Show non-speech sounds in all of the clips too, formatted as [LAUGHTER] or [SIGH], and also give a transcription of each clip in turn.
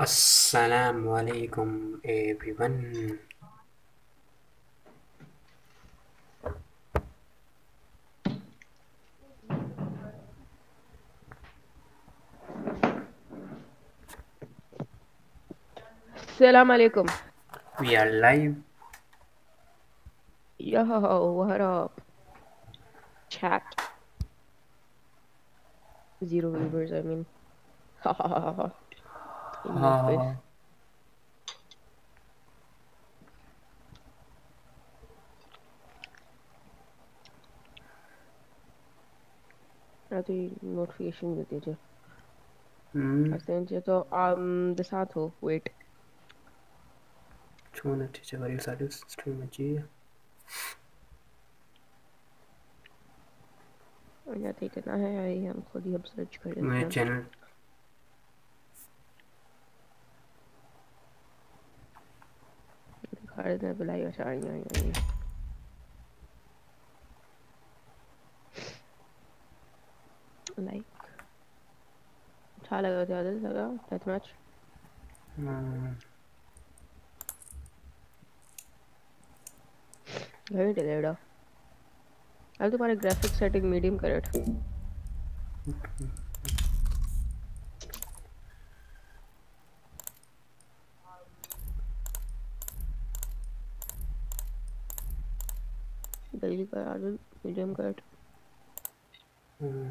Assalamu alaikum everyone. Assalamu alaikum. We are live. Yo, what up? Chat. Zero viewers, I mean. [LAUGHS] Ah, think notification देते थे hmm. ऐसे नीचे तो um the साथ हो wait Çoğun netice var. Sadece stream açıyor. और जाते इतना है आई हम खुद ही अब सर्च कर लेते हैं चैनल बुलाई अच्छा आई आई आई लाइक अच्छा लगा ज़्यादा लगा डेथ मैच. घड़ी डिलेड अब तुम्हारे graphic setting medium correct daily का आदत मीडियम करेक्ट Hmm.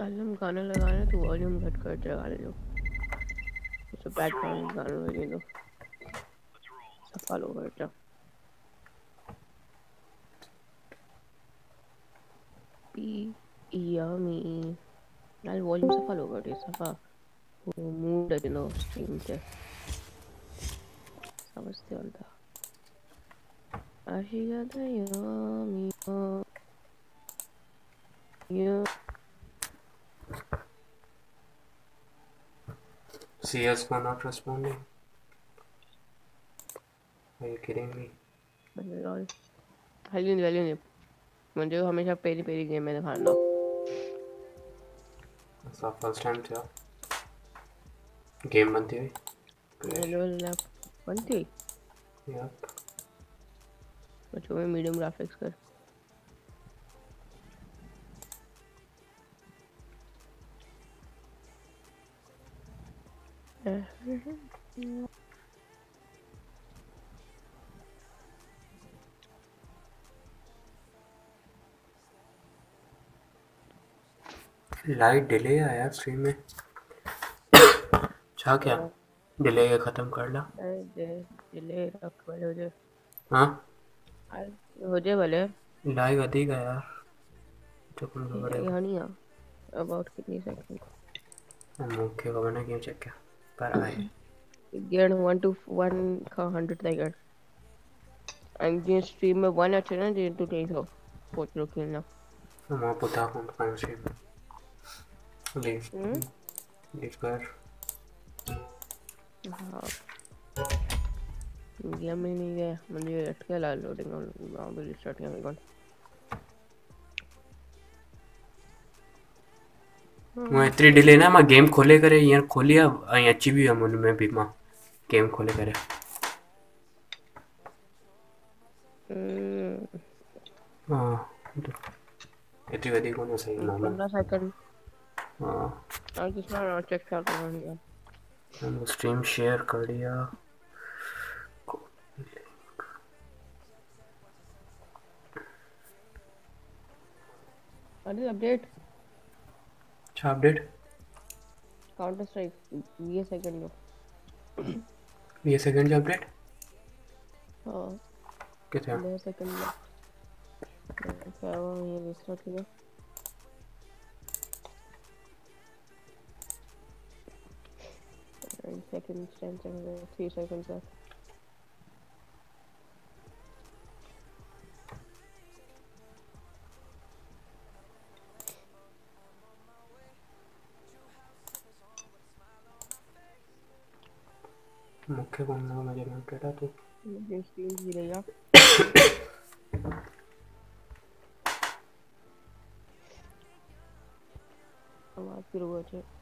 अलम गाना लगाना तो वॉल्यूम घट कर लगा ले लो उसे बैकग्राउंड गाना लगे दो सफ़ा लो बेटा। यमी यार वॉल्यूम सफा लो बेटे सफा वो मूड है नो स्ट्रीम पे समझते हो था आशिका था yummy yo CSGO not responding. Are you kidding me? Lol हल्ली नहीं हल्ली नहीं मुझे वो हमेशा पेरी पेरी गेम में दिखाना ऐसा फ़र्स्ट टाइम था। गेम बनती हुई हेलो लैप बनती यप बच्चों में मीडियम ग्राफिक्स कर। [LAUGHS] लाइट डिले आया स्ट्रीम में। छा क्या? डिले के खत्म कर ला। डिले रख वाले हो जाए। हाँ? हो जाए वाले लाइव अधिक है यार। तो कौन खबर है। यहाँ नहीं आ। अबाउट कितनी सेकंड मुख्य खबर ना क्यों चेक किया। पर आए। गेट वन टू वन का हंड्रेड सेकंड एंड जिन स्ट्रीम में वन अच्छे ना जिन टू टेन हो सोच लो खेलना। मैं पता हूँ कौन सी लीव लीव कर हाँ। गेम में नहीं गया मुझे अटके ला लोडिंग और वहाँ पे रिस्टार्ट किया मेरे को मैं इतनी डिले ना मैं गेम खोले करे यार खोली अब अच्छी भी है मन में भी माँ गेम खोले करे। हम्म, हाँ। इतनी वधी कोन सही नॉर्मल पंद्रह सेकंड हाँ और कितना चेक कर रहा हूँ मैंने स्ट्रीम शेयर कर दिया अरे अपडेट अच्छा अपडेट काउंटर स्ट्राइक ये सेकंड में ये सेकंड जो अपडेट हाँ। कितने? सेकंड में क्या हुआ ये रिस्टार्ट किया? and taking gems every seconds left. Anche quando me li mancherà tu. Gentili. I'm going to watch it.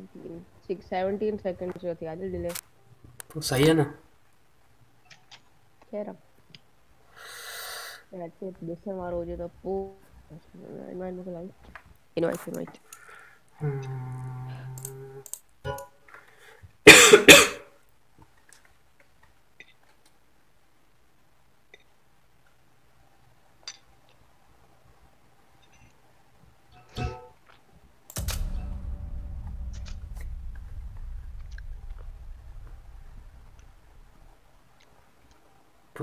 seventeen. Six, second जो थी आदिल डिले तो सही है ना? कह रहा ऐसे डिस्टर मार हो जाए तो पू इनवाइट में लाई। इनवाइट इनवाइट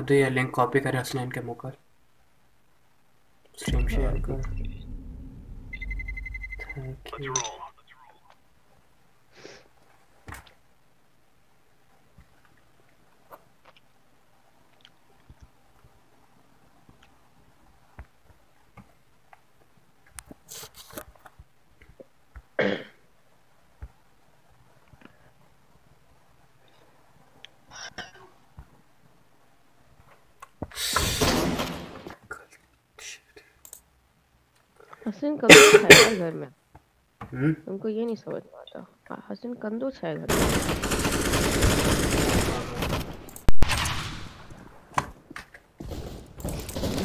तू ये लिंक कॉपी करें हसनैन के मुकर स्ट्रीम शेयर कर। थैंक यू हसन कंदू है यार घर में हम्म हमको ये नहीं समझ में आता। हाँ, हसन कंदू है घर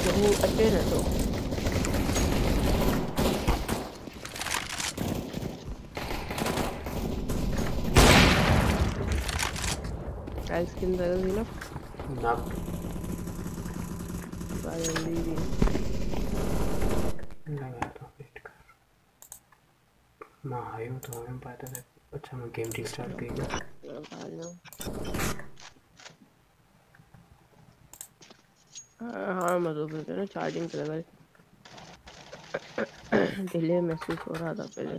जम्मू अड्डे न तो आइसक्रीम बदल दी ना? ना। बदल दी दी लगा तो वेट कर मैं हो तो हमें पता था अच्छा मैं गेम रिस्टार्ट कर दिया. हाँ हाँ मतलब फिर ना चार्जिंग चला डिले महसूस हो रहा था पहले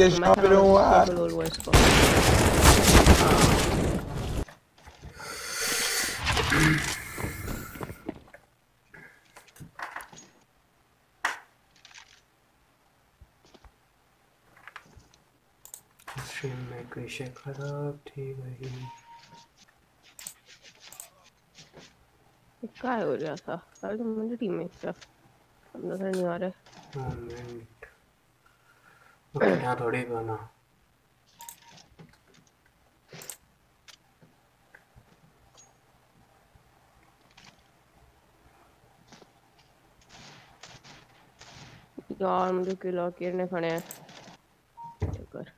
in a while. stable always को स्ट्रीम में कोई शे खराब थी वही क्या हो रहा था कल तो मुझे टीम में क्या अब नज़र नहीं आ रहा मोमेंट यहाँ थोड़ी बना यार मुझे किला किरने खड़े हैं। चक्कर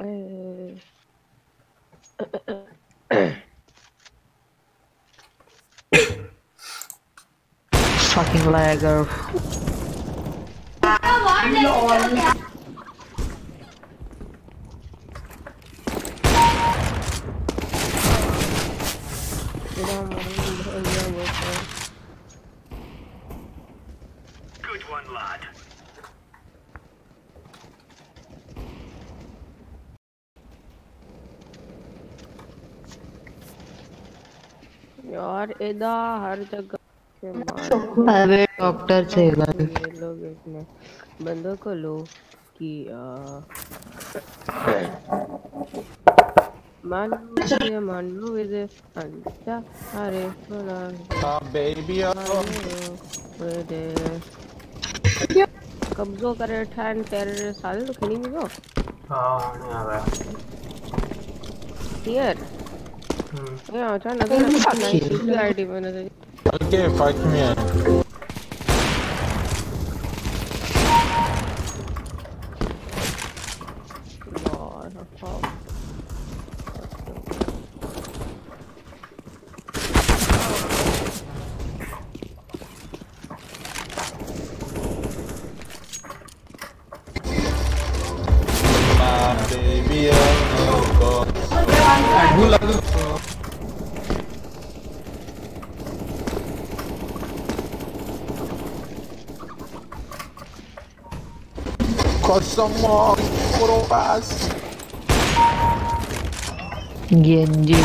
ए, lagger. मेरा मन भर गया वो तो। Good one, lad. यार इदा हर जगह अबे डॉक्टर से लोग इसमें बंदों को लो कि मान लो मान लो इधर अच्छा अरे सुना Ah, baby, oh. कब्जो करे ठान तेरे साले तो खेली नहीं हाँ। नहीं आ गया हियर हम्म, ये अच्छा नज़र [LAUGHS] नाइस आईडी में Okay, fight me. Eh? Baby, I know God. And who loves gula. Kosomo, puro pass. गेंजी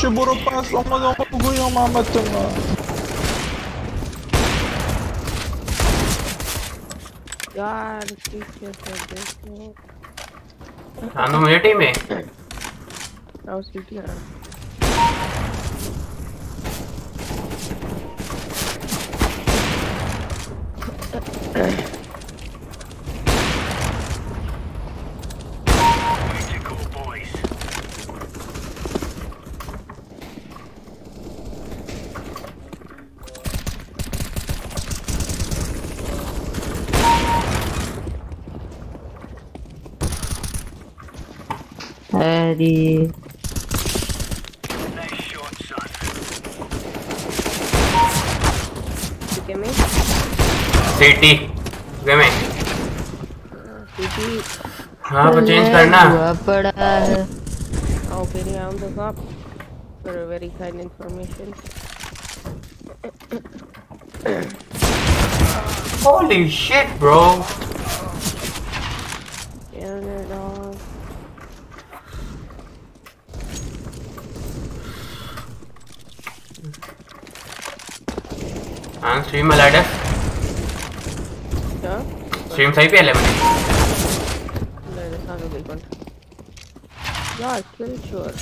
Şu puro pass, olmaz olmaz bugün Muhammed'im. यार पीछे से देखो हाँ तो मेरी टीम है आओ सीटी आ Way हुआ पड़ा है आओ फिर आऊँ तो साहब for a very kind information [COUGHS] holy shit bro yeah dog हाँ स्ट्रीम में लाइट है क्या स्ट्रीम सही पे है मैंने यार किल श्योर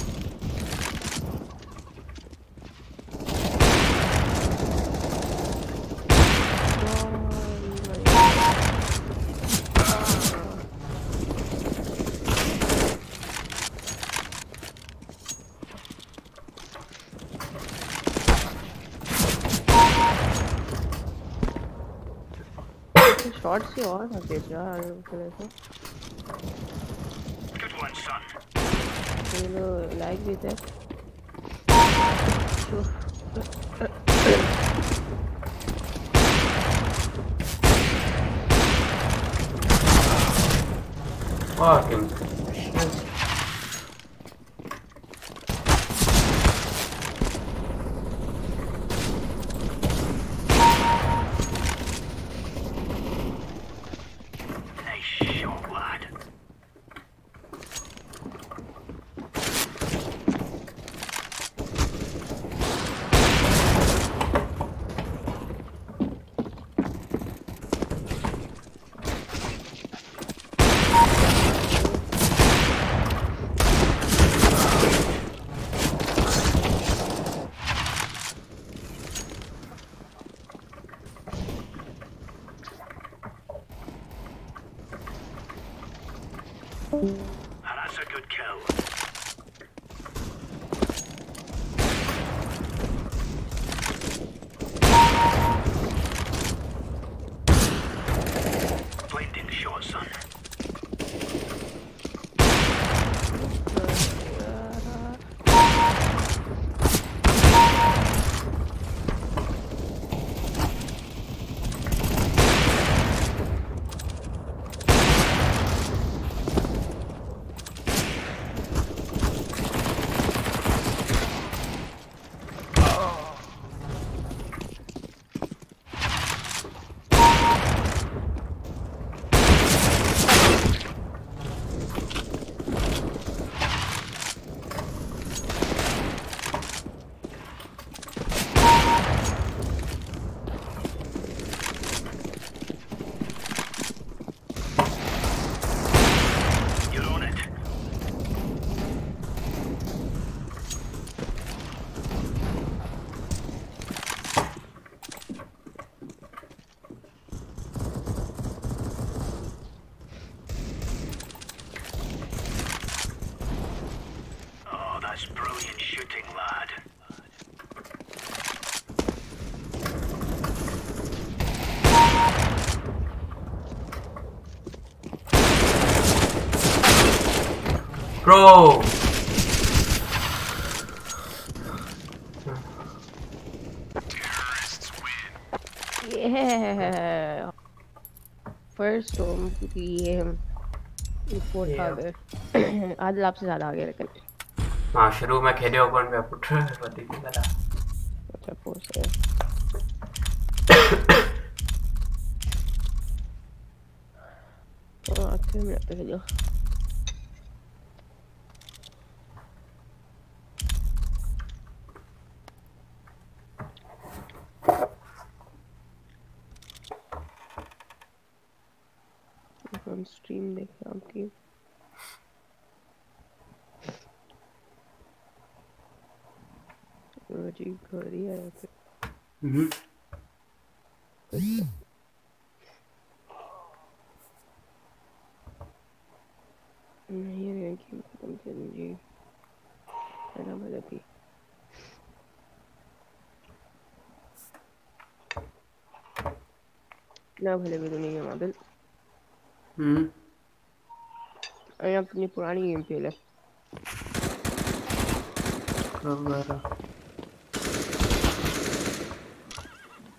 शॉट से और था तेज यार खेले तो Good one, son. ये लो लाइक भी प्रो Yeah. First home की ये रिपोर्ट आ गए आज लाभ से ज़्यादा आ गया लेकिन हाँ शुरू में खेले ओपन पे पुट [LAUGHS] पति की तरह अच्छा पोस्ट है हाँ अच्छे मिनट पे खेलो हम स्ट्रीम देखें आपकी अजीब घड़ी है हम्म नहीं है कि कर जी है मतलब ना भले भी है मॉडल हम्म अपनी पुरानी गेम खेल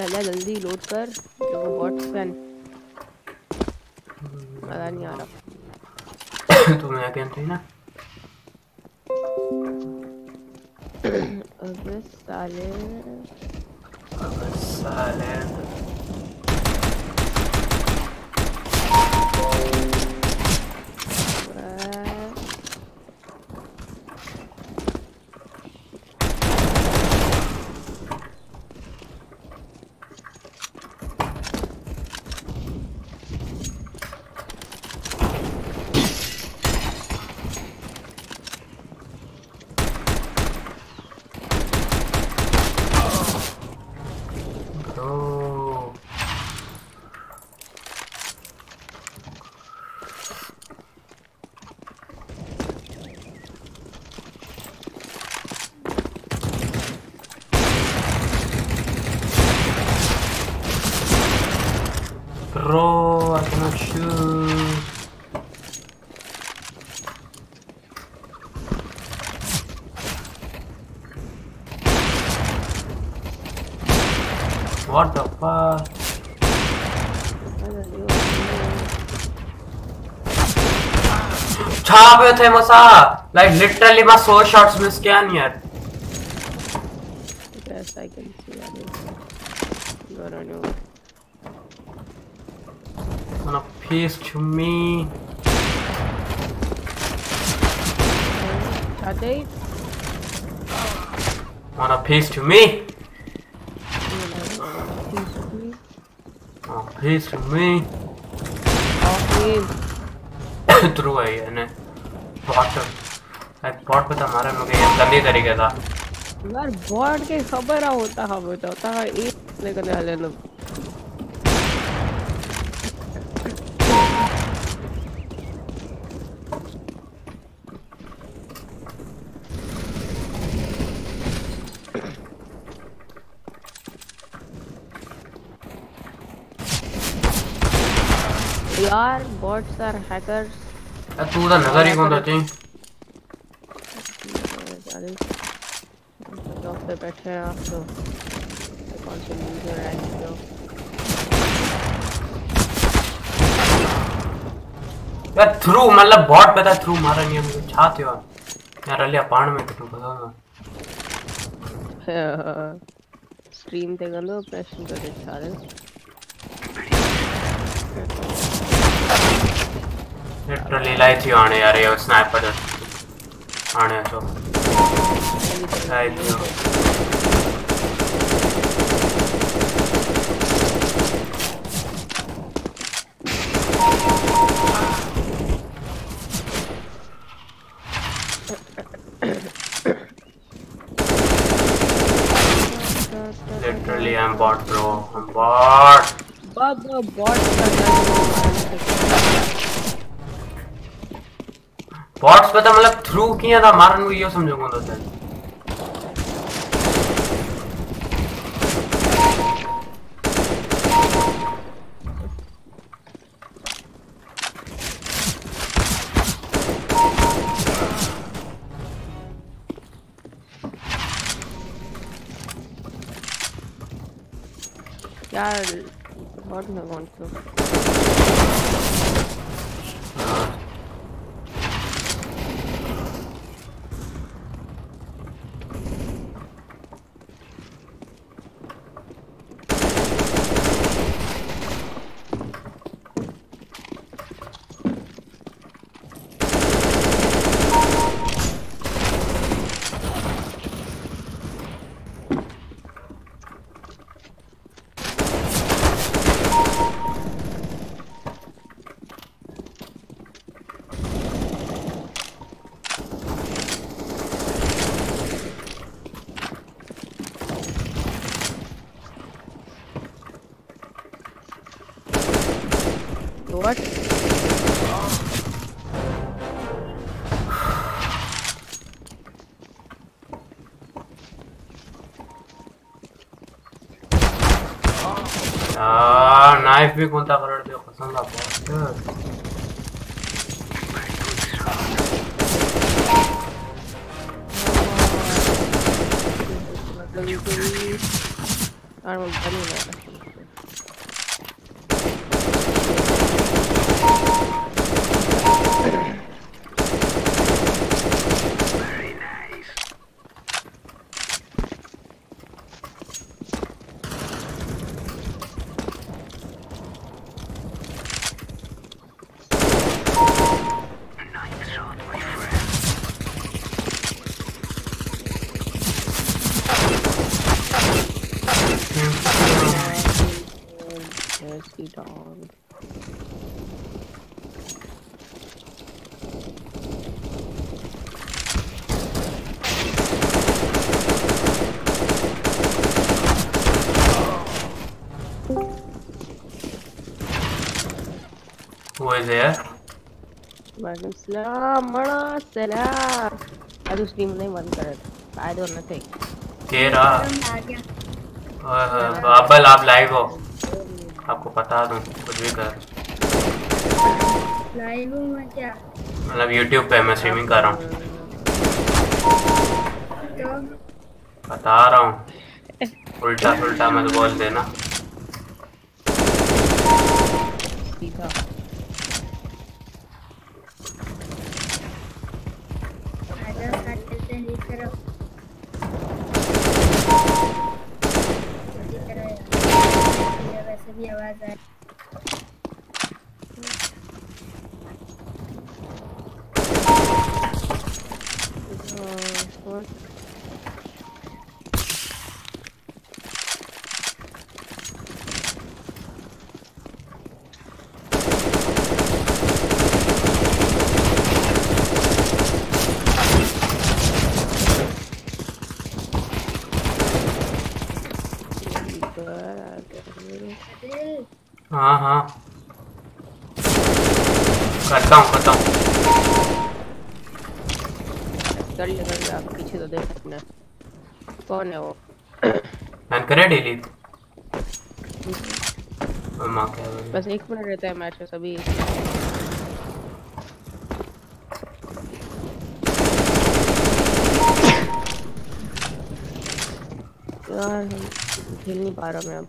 जा ले जल्दी लोड कर। रोबोट गन मज़ा नहीं आ रहा। तो मैं आ गया थे ना? अबे साले। अबे साले। मसा लाइक लिटरली बस सो शॉट्स मिस किया नहीं यार Yes, I can see that. I don't know. on a piece to me Ate? on a piece to me on a piece to me through है ये ने बॉट बॉट पे तो हमारा मुझे ये गंदी तरीके था यार बॉट के खबर आ, होता है होता होता है, एक लेकर हले लो यार बॉट्स आर हैकर्स तू तो नज़र ही कौन थी बैठे हैं आप तो कौन से हो यार थ्रू मतलब बॉट पे था थ्रू मारा नहीं यार अलिया पाण में तू ना स्ट्रीम ते करे सारे લિટરલી લાઈ થયો આણે યાર એ સ્નાઈપર આણે તો લાઈ થયો Literally, I'm bot, bro. I'm bot. Bug, bot. Bots पे तो मतलब थ्रू किया था, मारन को यो समझो कौन होता है यार बॉट में कौन What? यार नाइफ भी कोणता करड दियो पसंद आ बहुत यार मैं बनी Who is there? Walaikum salam, mara salam. I just stream नहीं बंद कर I don't nothing. तेरा ओए होए, अब्बल आप लाइव हो। आपको बता दूँ कुछ भी कर। लाइव हूँ मैं क्या? मतलब यूट्यूब पे मैं स्ट्रीमिंग कर रहा हूँ। तो? बता रहा हूँ। उल्टा उल्टा मत बोल देना सीधा आजा स्टार्ट करते हैं रीड करो जल्दी करो यार ये वैसे भी आवाज़ आए और दिल हाँ हाँ करता हूँ करता हूँ कर ले कर ले आप पीछे तो देख अपने कौन है वो मैंने करे डिलीट माँ क्या बोली? रहता है मैच में सभी। यार खेल नहीं पा रहा मैं अब।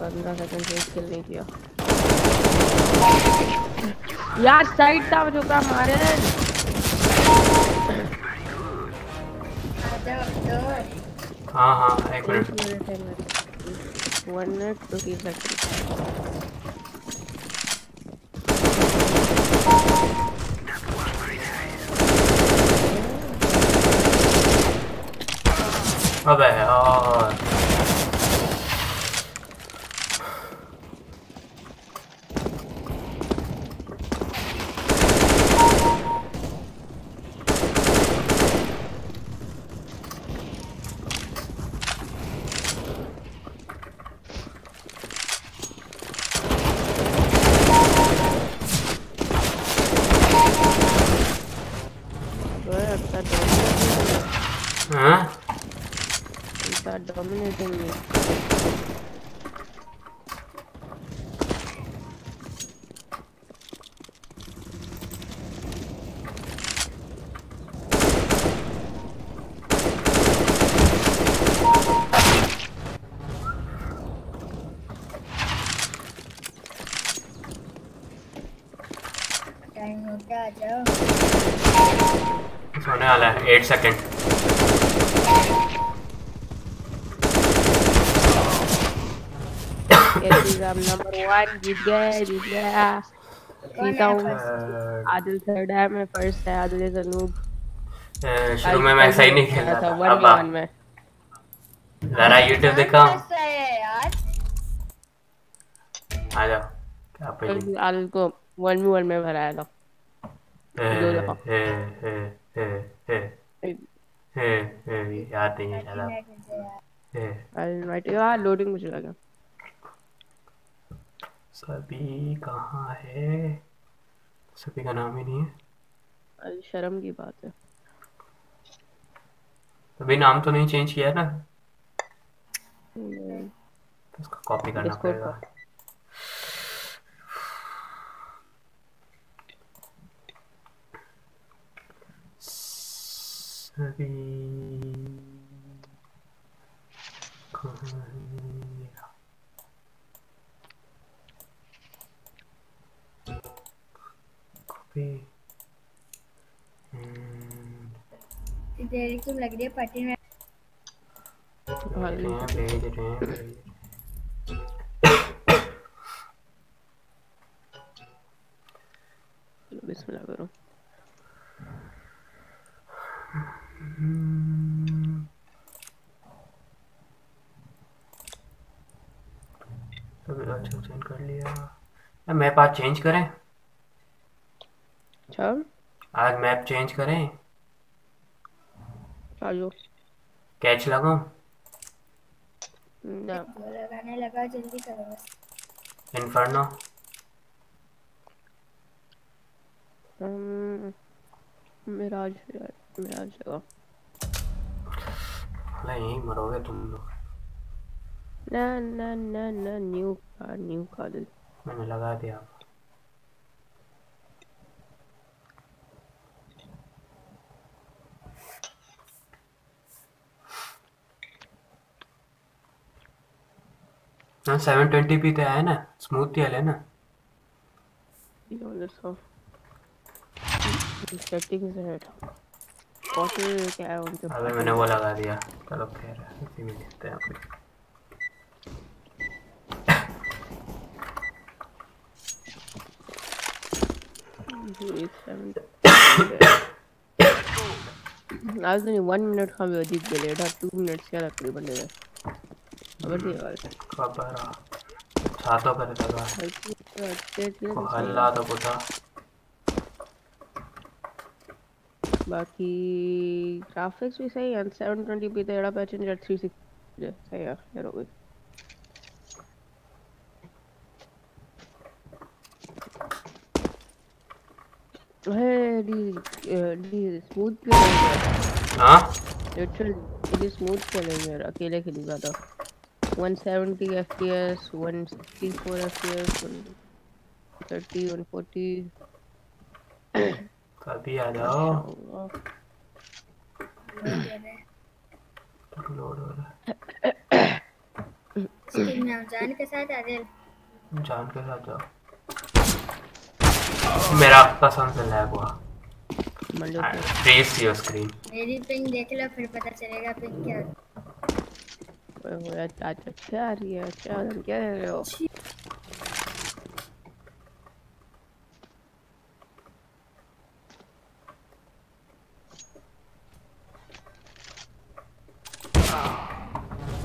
पंद्रह सेकंड से खेल नहीं किया। यार साइड था का मारे। हाँ हाँ एक minute. one minute to heal that What the hell? Second number one जीत गया जीत गया जीता हूँ आदिल थर्ड है मैं फ़र्स्ट है आदिल इज़ अनूप शुरू में मैं सही नहीं खेल था। वन वन में। जरा यूट्यूब देखा। फ़र्स्ट है यार। आ जाओ। क्या आदिल को वन वन में हराया था दो दफ़ा। हे हे याद नहीं यार लोडिंग मुझे लगा। सभी कहाँ है? सभी का नाम ही नहीं है। आदिल शर्म की बात है। अभी नाम तो नहीं चेंज किया है ना? तो उसका कॉपी करना पड़ेगा। है? हम्म, देरी क्यों लग रही है पट्टी में भेज रहे हैं भेज रहे हैं भेज रहे हैं। चलो बिस्मिल्लाह करो सभी अच्छा चेंज कर लिया या मैप आज चेंज करें? अच्छा आज मैप चेंज करें? चलो कैच लगाऊँ? ना लगाने लगा जल्दी करो इन्फर्नो मिराज मिराज अरे यहीं मरोगे तुम लोग। ना ना ना ना न्यू का न्यू का दिल मैंने लगा दिया। हाँ सेवन ट्वेंटी पी तो है ना स्मूथ ही है ना। ये सेटिंग्स है। क्या है उनके अबे मैंने वो लगा दिया। चलो खैर इसी में देखते हैं। [COUGHS] आज नहीं वन मिनट का भी अधिक गेले था टू मिनट्स क्या तकरीबन ले खबर थी यार। खबर आ। छातो तगा को हल्ला तो पुता बाकी ग्राफिक्स भी सही है 720 पे तेरा पैसेंजर 360 सही है यार हो गई। डी डी स्मूथ खेलेंगे हाँ? लिटरल डी स्मूथ खेलेंगे अकेले खेलूँगा तो। 170 fps 164 fps 130 140 कभी आ जाओ। लोड हो रहा है। जान के साथ आदिल जान के साथ जाओ। मेरा कसम से लैग हुआ। से फ्रीज थी स्क्रीन मेरी पिंग देख लो फिर पता चलेगा पिंग क्या ओए ओए अच्छा अच्छा अच्छा आ रही है अच्छा क्या कर रहे हो?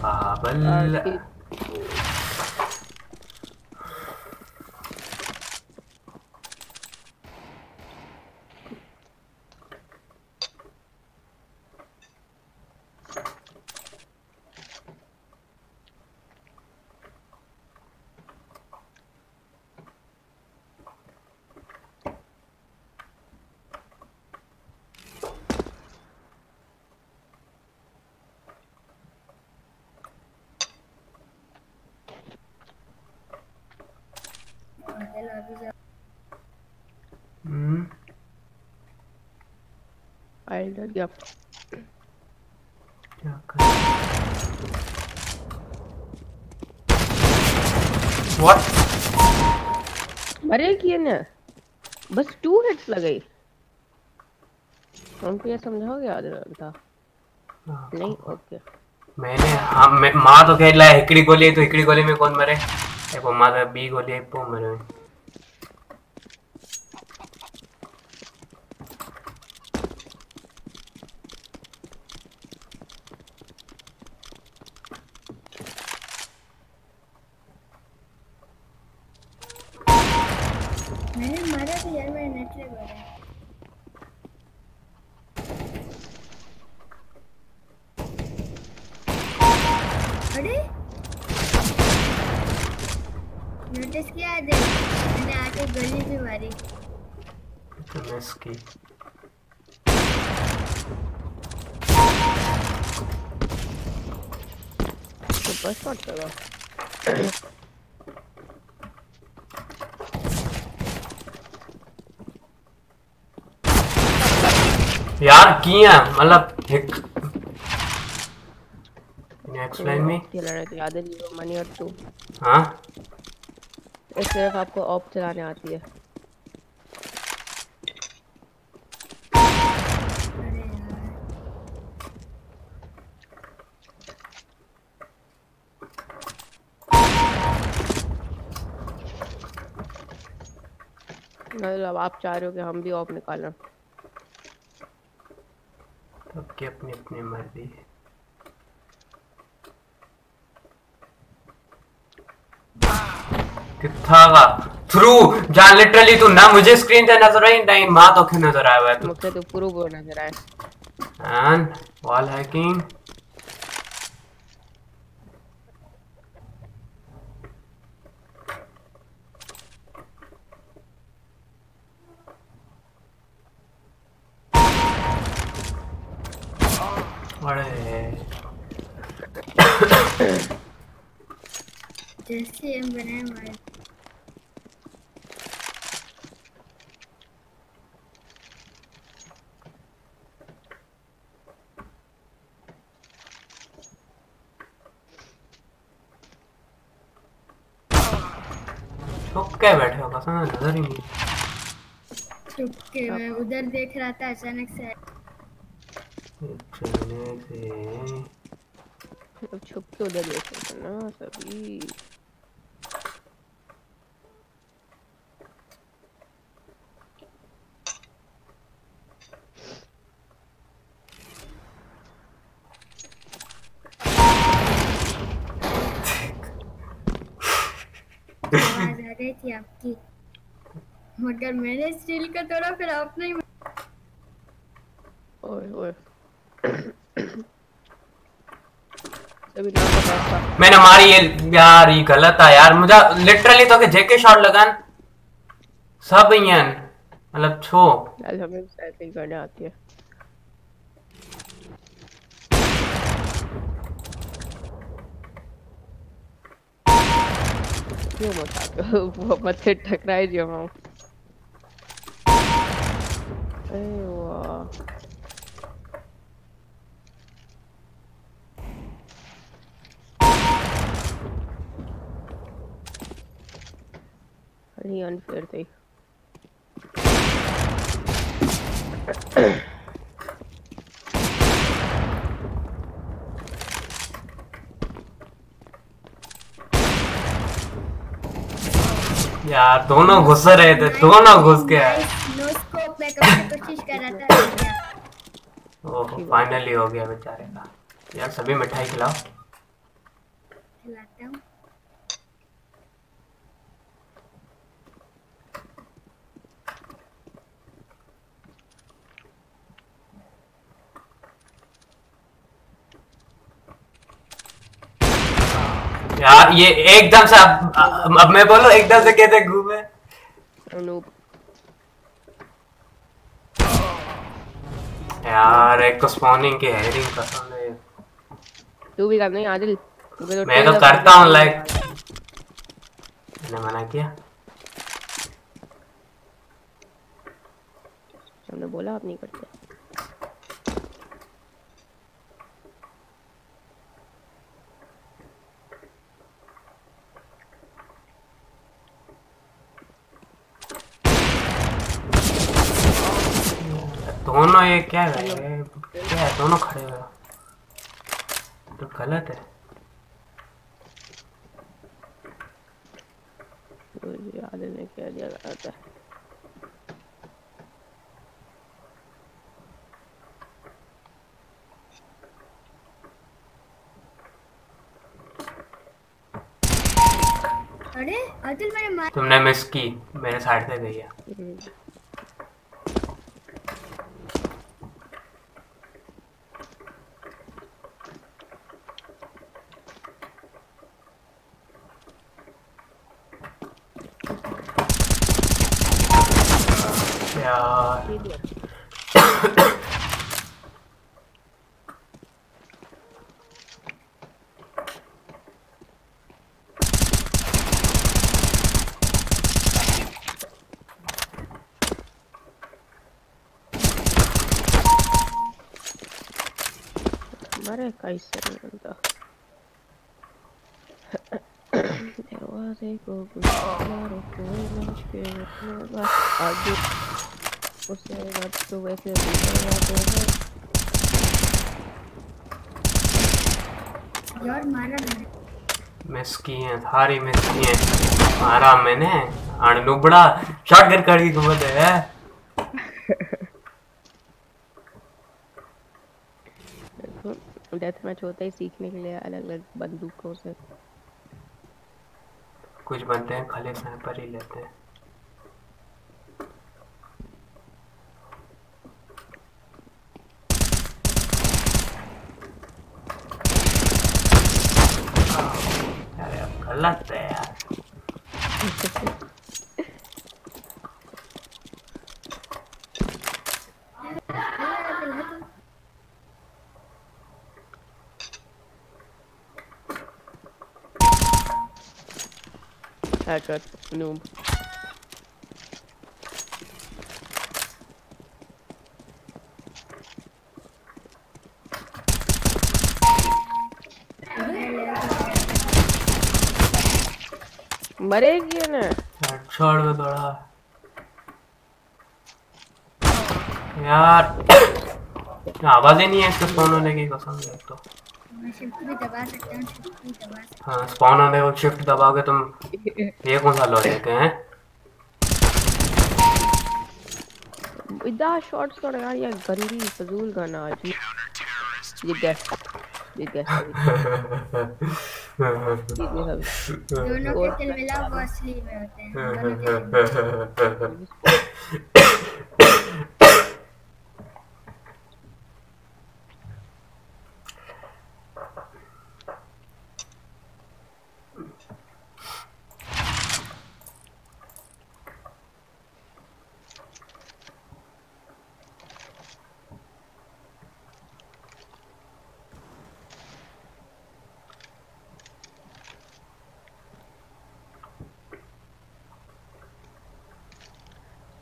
पागल। हम्म आई डर गया क्या कर व्हाट मरे किए ना? बस टू हिट्स लगाई। हमको ये समझाओगे आदिल था नहीं ओके मैंने हाँ मैं माँ तो कह रहा है हिकड़ी गोली है तो हिकड़ी गोली में कौन मरे? ए वो माँ तो बी है पो मरे मैंने मारा भी यार मेरा नेट लग रहा है अरे नोटिस किया है देख मैंने आके गोली भी मारी तो मिस की सुपर शॉट लगा किया मतलब हिक नेक्स्ट लाइन में। ये लड़ाई थी आदिल मनी और टू हाँ? सिर्फ़ आपको ऑप चलाने आती है। मतलब आप चाह रहे हो कि हम भी ऑफ़ निकालें। सबकी अपनी अपनी मर्ज़ी है। कितना थ्रू जान लिटरली तू ना मुझे स्क्रीन से नज़र आई नहीं माँ तो क्यों नज़र आया हुआ है। तू मुझसे तो प्रूव नज़र आया। एंड वॉल हैकिंग जैसे हम बनाए बैठे हो कसम नज़र ही। नहीं के मैं उधर देख रहा था अचानक से। अब छुप के उधर देख ना सभी। थी आपकी। मगर मैंने स्टील का तोड़ा फिर आपने ही ओए ओए सभी नाम का था मैंने मारी ये यार ये गलत था यार। मुझे लिटरली तो के जेके शॉट लगान। सब यन मतलब छो। आज हमें साइकिल करने आती है। क्यों मत वो मत से टकराए जो हम अरे वाह। अरे अनफेयर थी यार दोनों घुस रहे थे दोनों घुस के नो स्कोप में कोशिश कर रहा था ओह फाइनली हो गया बेचारे का यार सभी मिठाई खिलाओ खिलाता हूँ यार ये एकदम से अब अब मैं बोलूँ एकदम से कैसे घूमे? यार एक तो स्पॉनिंग की हेयरिंग कसम है। तू भी कर नहीं आदिल। तो मैं तो करता हूँ लाइक मैंने मना किया। हमने बोला आप नहीं करते। दोनों ये क्या है? क्या है? दोनों खड़े हुए तो गलत है। मुझे याद नहीं क्या जगह आता अरे अतुल मैंने तुमने मिस की मेरे साइड से गई है हम्म, यार ठीक है। मरे कैसे नहीं बनता दरवाजे को गुजारो कोई लाश के होगा आगे उससे बाद तो वैसे भीतर जाते हैं यार मारा मैंने मिस की है सारी मिस की है मारा मैंने आने नुबड़ा शॉटगन कर की घूमत है देखो डेथ मैच होता ही सीखने के लिए अलग अलग बंदूकों से। कुछ बनते हैं, खाली स्नाइपर ही लेते हैं। गलत। है यार noob. मरेगी ना। हेडशॉट में थोड़ा। यार, आवाज़ ही नहीं है इसके स्पॉन होने की, कसम है तो। मैं शिफ्ट भी दबा सकता हूँ शिफ्ट भी दबा सकता हाँ स्पॉन होने को शिफ्ट दबाओगे तुम। ये कौन सा लॉजिक है इधर शॉट्स कर यार ये गंदी फजूल गाना आज ये गैस ये गैस [LAUGHS] ये दोनों के तिल मिला वो असली में होते हैं। [LAUGHS]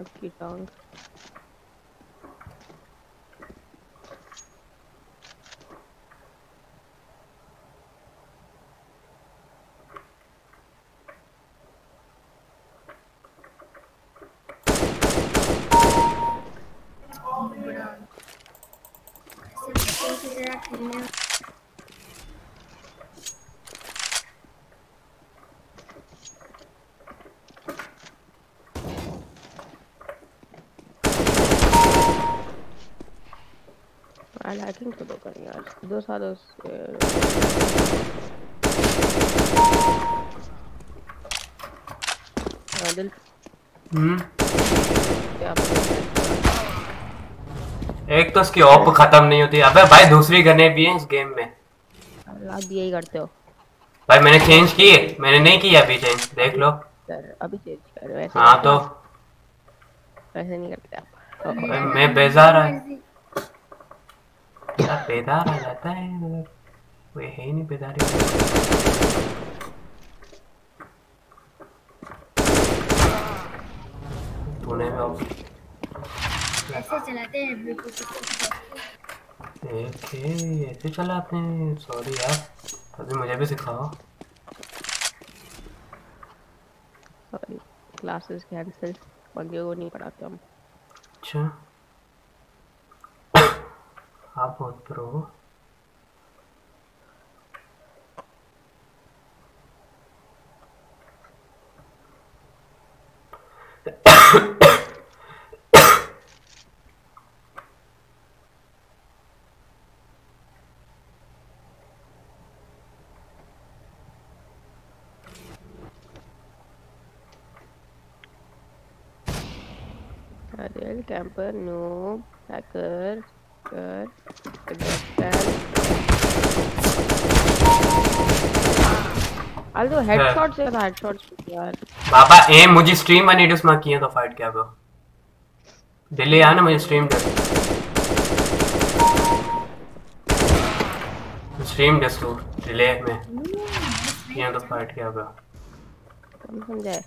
इसकी आँख I lacking to look at यार those are those uh, Adil हम्म एक तो उसकी ऑप खत्म नहीं होती। अबे भाई दूसरी गने भी हैं इस गेम में। भी यही करते हो। भाई मैंने चेंज की है। मैंने नहीं किया अभी चेंज देख लो। सर अभी चेंज कर वैसे हाँ। तो। वैसे नहीं करते आप। मैं बेजार यार बेदार आ जाता है मगर कोई है ही नहीं बेदारी तूने भी ऑप ऐसे चलाते हैं देखे ऐसे चलाते हैं सॉरी यार कभी मुझे भी सिखाओ सॉरी क्लासेस कैंसिल बग्गे को नहीं पढ़ाते हम। अच्छा। आप बहुत प्रो हो Ariel, camper, noob, hacker, I'll do headshots या headshots यार बाबा ए मुझे स्ट्रीम बनी उसमें किए तो फाइट क्या ब्रो दिल्ली आना मुझे स्ट्रीम दे। स्ट्रीम दे तू डिले में। किए तो फाइट क्या ब्रो कम समझाए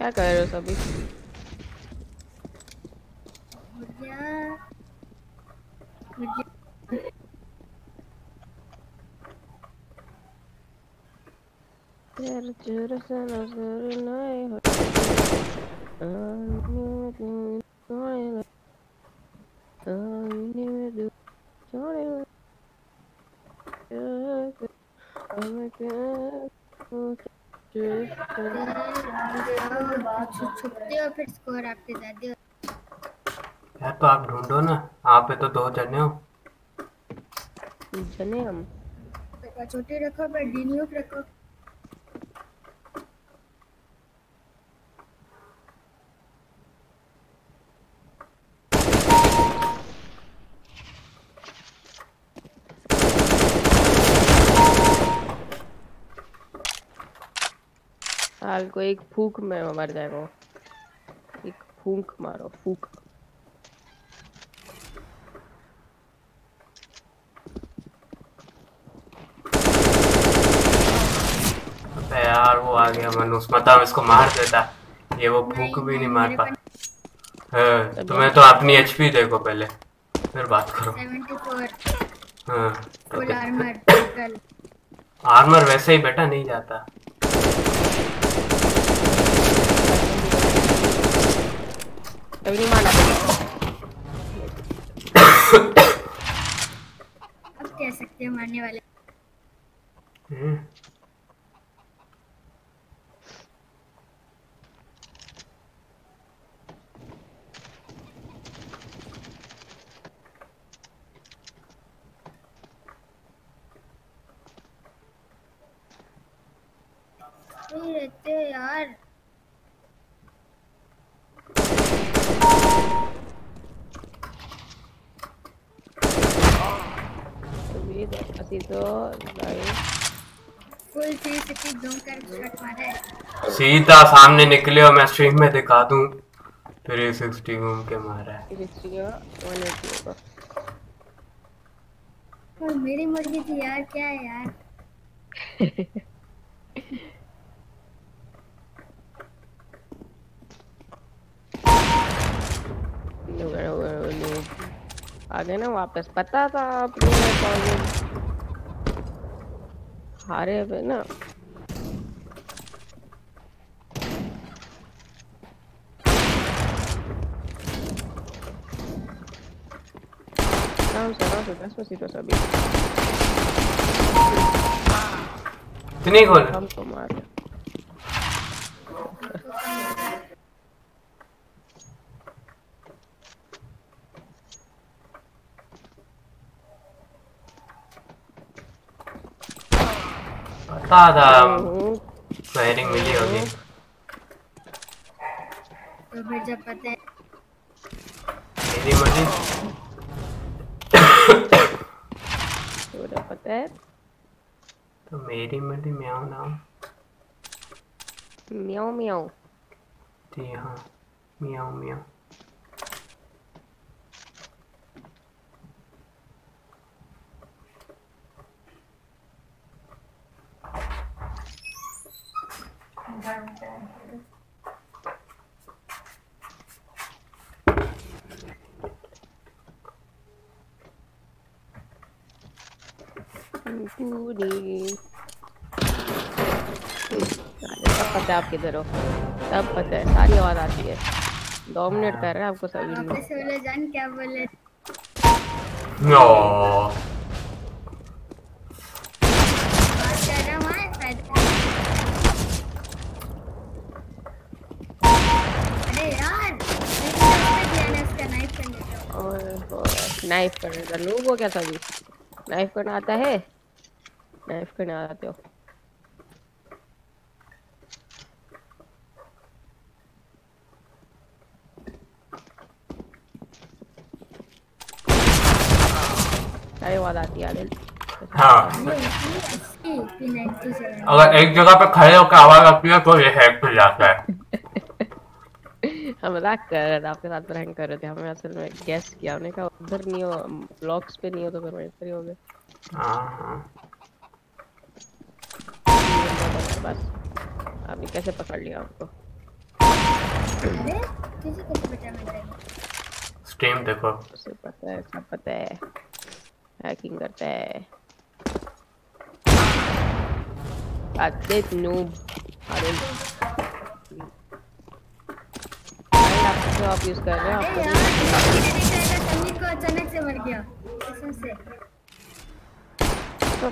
क्या कर रहे हो सभी हो गया हो छुपते हो फिर स्कोर आपके ज़्यादा यार तो आप ढूंढो ना। आप पे तो दो जने हो। जने हम। छोटे रखो पर रखो। साल को एक फूक में मर जाएगा वो। एक फूक मारो फूक। यार वो आ गया मनुष मतलब इसको मार देता। ये वो भूख भी नहीं मार पा हाँ, तुम्हें तो अपनी एचपी देखो पहले। फिर बात करो। हाँ आर्मर आर्मर वैसे ही बेटा नहीं जाता कभी नहीं मारा अब कह सकते हो मारने वाले हम्म, नहीं रहते हो यार अभी तो 360 है सीधा सामने निकले और मैं स्ट्रीम में दिखा दूँ। फिर सिक्सटी घूम के मारा है। हिस्ट्री का वन एटी और मेरी मुर्गी थी यार क्या है यार? [LAUGHS] आ गए ना वापस। पता था आप लोग হারে হবে না Despacito, sabía. Tiene gol. Vamos a tomarlo. पता था हम्म, फायरिंग मिली होगी तो फिर जब पता है मेरी मर्ज़ी तुझे पता है तो मेरी मर्ज़ी म्याओ ना म्याऊ म्याऊ जी हाँ म्याओ म्याओ पूरी सब पता है आप किधर हो सब पता है सारी आवाज़ आती है डोमिनेट कर रहे हैं आपको सभी लोग क्या बोले नो बात कर रहा हूँ हाँ, फ़ायदा अरे यार मैंने उसका नाइफ करने का और नाइफ करने का लोग हो क्या सभी नाइफ करना आता है नाइफ करने आते हो अरे आवाज़ आती है हाँ अगर एक जगह पे खड़े होकर आवाज़ आती है तो ये हैक खुल जाता है हम मज़ाक कर रहे थे आपके साथ प्रैंक कर रहे थे हमें असल में गेस किया हमने कहा उधर नहीं हो ब्लॉक्स पे नहीं हो तो फिर वहीं पर ही हो गए। हाँ हाँ। बस आपने कैसे पकड़ लिया मैं स्ट्रीम देखो। उसे पता है सब पता है। हैकिंग करता है। आदित नूब अरे आप कैसे आप यूज़ कर रहे हैं अरे आपको को अचानक से मर गया। कसम से।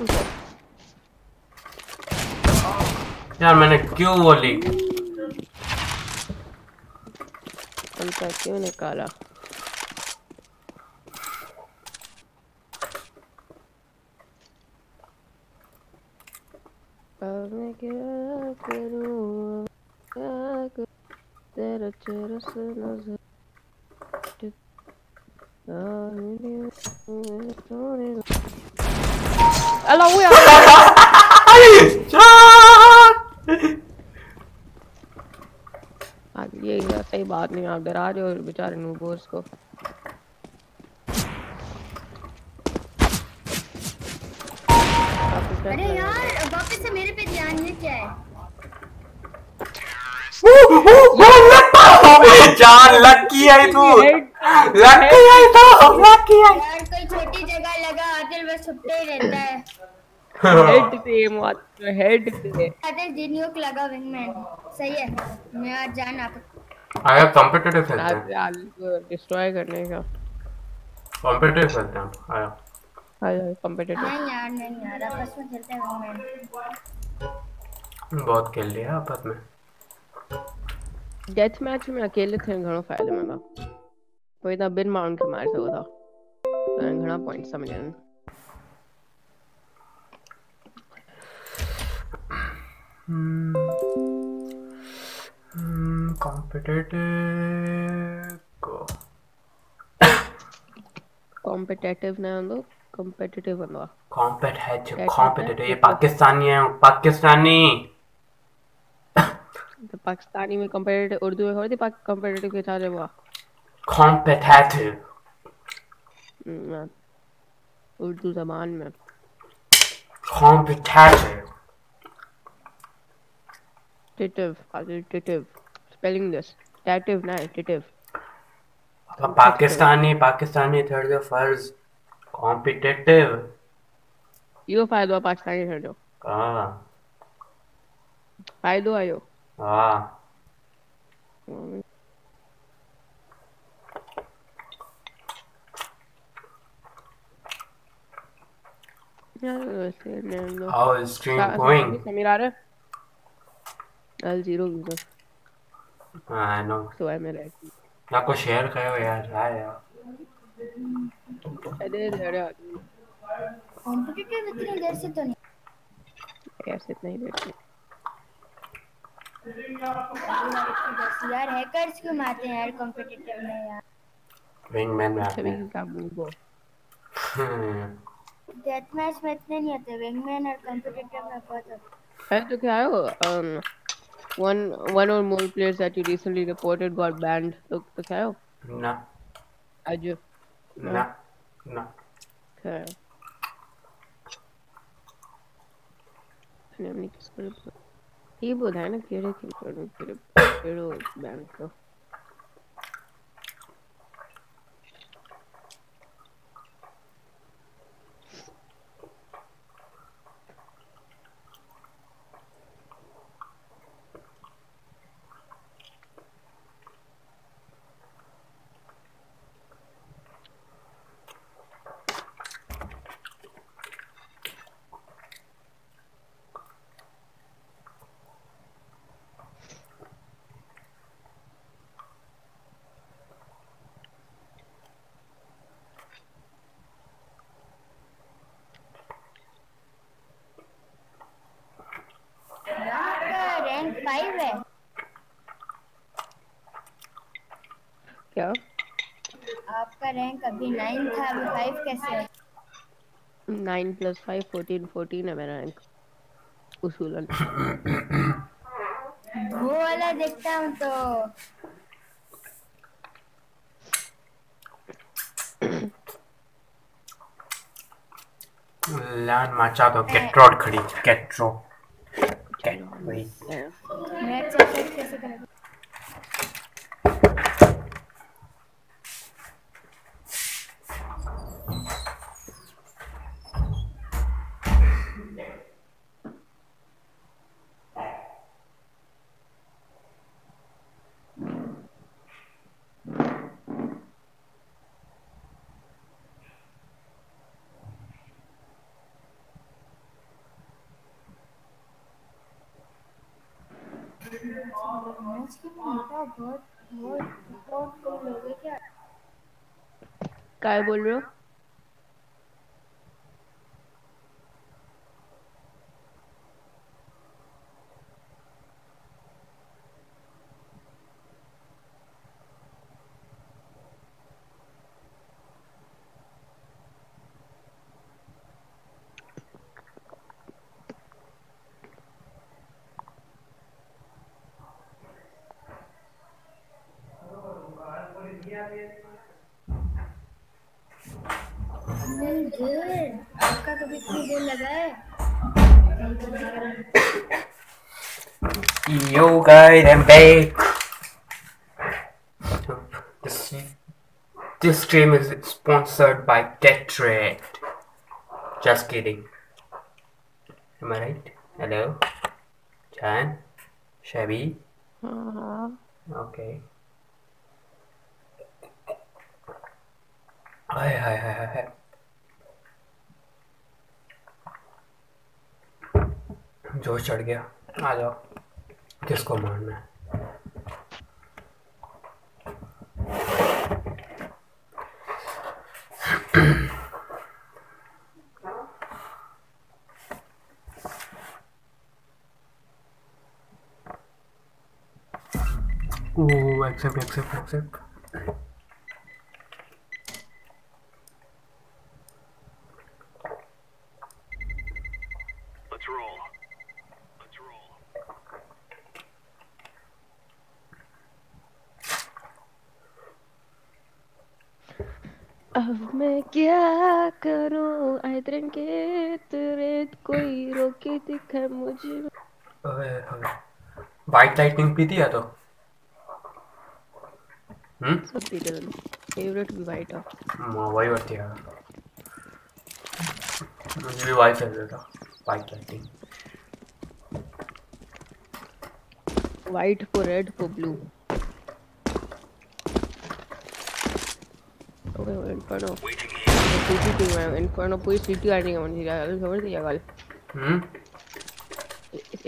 से यार मैंने क्यों वो ली उनका क्यों निकाला? अब मैं क्या करूँ क्या करूँ? तेरा चेहरा से नज़र अल्लाह वो ये सही बात नहीं आप डरा रहे हो बेचारे नूबोर्स को। अरे यार वापस से मेरे पे ध्यान ये क्या है? जान लकी है तू। लकी है तो लकी है। यार कोई छोटी जगह लगा आदिल बस छुपते ही रहता है। हेड से मात्र हेड से आदिल जीनियोक लगा विंगमैन सही है। मैं आज जान आप आया कॉम्पिटिटिव खेलते हैं आज को डिस्ट्रॉय करने का। कॉम्पिटिटिव खेलते हैं आया हाय कॉम्पिटिटिव नहीं यार नहीं यार आपस में खेलते हैं विंगमैन बहुत खेल लिया आपस में। डेथ मैच में अकेले थे घणो फ़ायदेमंद आहे कोई ना बिन माउंट के मार सको था। तो घणा पॉइंट्स मिलन कॉम्पिटिटिव को। कॉम्पिटिटिव न हूंदो कॉम्पिटिटिव हूंदो आहे कॉम्पिट है जो क्या कॉम्पिटिटिव ये पाकिस्तानी है पाकिस्तानी। पाकिस्तानी में कॉम्पिटिटिव उर्दू में होती पाक कॉम्पिटिटिव के सारे वो कॉम्पिटिटिव उर्दू जबान में। कॉम्पिटिटिव टिटिव टिटिव स्पेलिंग दिस टेटिव ना टिटिव पाकिस्तानी पाकिस्तानी थर्ड जो फ़र्ज़। कॉम्पिटिटिव फ़ाइदो आहे पाकिस्तानी थियण जो। हाँ। फ़ाइदो आहे हाँ। दो how is stream going Sameer आ रहा है? I know तो है मेरा ना को शेयर करो यार हाँ। यार अरे अरे। कॉम्पिटिटिव इतनी देर से तो नहीं। कैसे इतना ही देते। यार हैकर्स क्यों मारते हैं यार कॉम्पिटिटिव में यार? विंगमैन में आपने की काम हम्म, डेथ मैच में इतने नहीं होते विंगमैन और कॉम्पिटिटिव में बहुत होते। है तो क्या है वो um, one one or more players that you recently reported got banned तो तो क्या है? वो ना। आज? ना ना। क्या है हमने किसको Hebrew, then a kid, a kid, a kid, a kid, a five कैसे है? Nine plus five fourteen fourteen है मेरा रैंक उसूलन वो वाला देखता हूँ तो। लैंड माचा तो कैट्रोड खड़ी कैट्रो कैट वही मैच चेक कैसे करेगा की बहुत बहुत बहुत कम लोग क्या काय बोल रहे हो? Yo guys, I'm back. This, this stream is sponsored by Tetrate. Just kidding. Am I right? Hello? Jan? Shabby? हाँ Okay. हाय हाय हाय हाय हाय जोश चढ़ गया आ जाओ किसको मारना है Ooh, accept, accept, accept. Let's roll. Let's roll. अब मैं क्या थिंक तेरे कोई रोके दिखा मुझे। ओए ओए वाइट लाइटनिंग पीती है तो? हम्म? सब पीते रहते फेवरेट भी वाइट है। हाँ, वही होती है। मुझे भी वाइट चल रहा था white lighting white for red for blue okay Inferno Waiting CT team है इन्फर्नो पूरी सिटी आने का मुझे क्या खबर थी क्या कल हम्म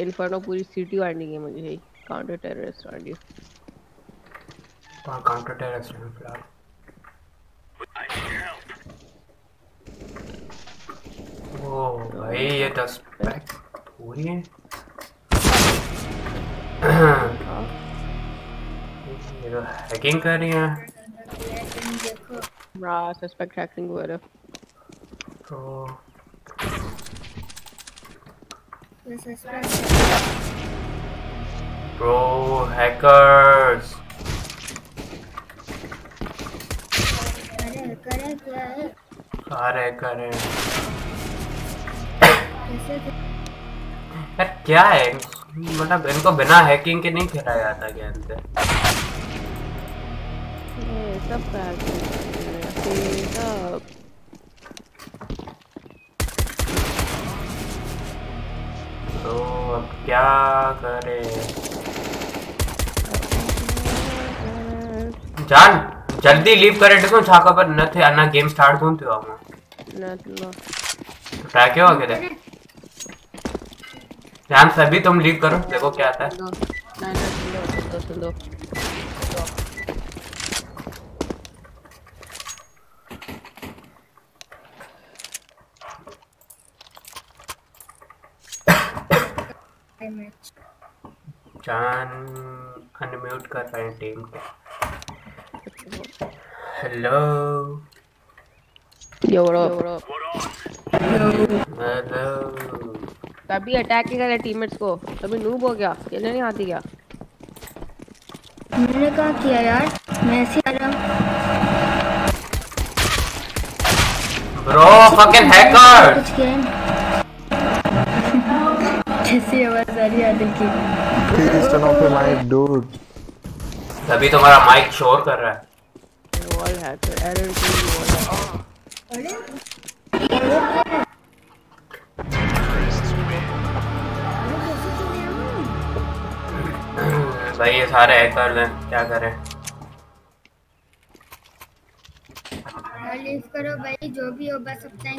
इन्फर्नो पूरी सिटी आने की मुझे यही काउंटर टेररिस्ट आने कौन काउंटर टेरेस में फ़िलहाल. ओ भाई ये दस पैक पूरी है ये तो हैकिंग कर रही हैं Raw suspect hacking would Cool. This is Bro, hackers. अरे करे यार क्या है मतलब इनको बिना हैकिंग के नहीं खेला जाता गेम पे सब हैकिंग सब तो अब क्या करें जान जल्दी लीव करे देखो छाका पर न थे अन्ना गेम स्टार्ट कौन थे हम नतला ट्राई क्यों आगे दे जान सभी तुम लीव करो देखो क्या आता है दो नहीं नहीं सुन दो सुन दो सुन दो मैच जान अनम्यूट कर रहे हैं टीम को। हेलो यो ब्रो हेलो तभी अटैक नहीं करे टीममेट्स को। तभी नूब हो गया। खेलने नहीं आती क्या? मैंने कहा किया यार। मैं ऐसे आ रहा हूँ। ब्रो फकिंग हैकर कुछ नहीं। कैसी आवाज़ आ रही है आदिल की। Please turn off your mic, dude. तभी तुम्हारा माइक शोर कर रहा है। वॉल हैकर एरर की वॉल अरे भाई ये सारे हैकर हैं क्या करें? लीव करो भाई जो भी हो बस करते हैं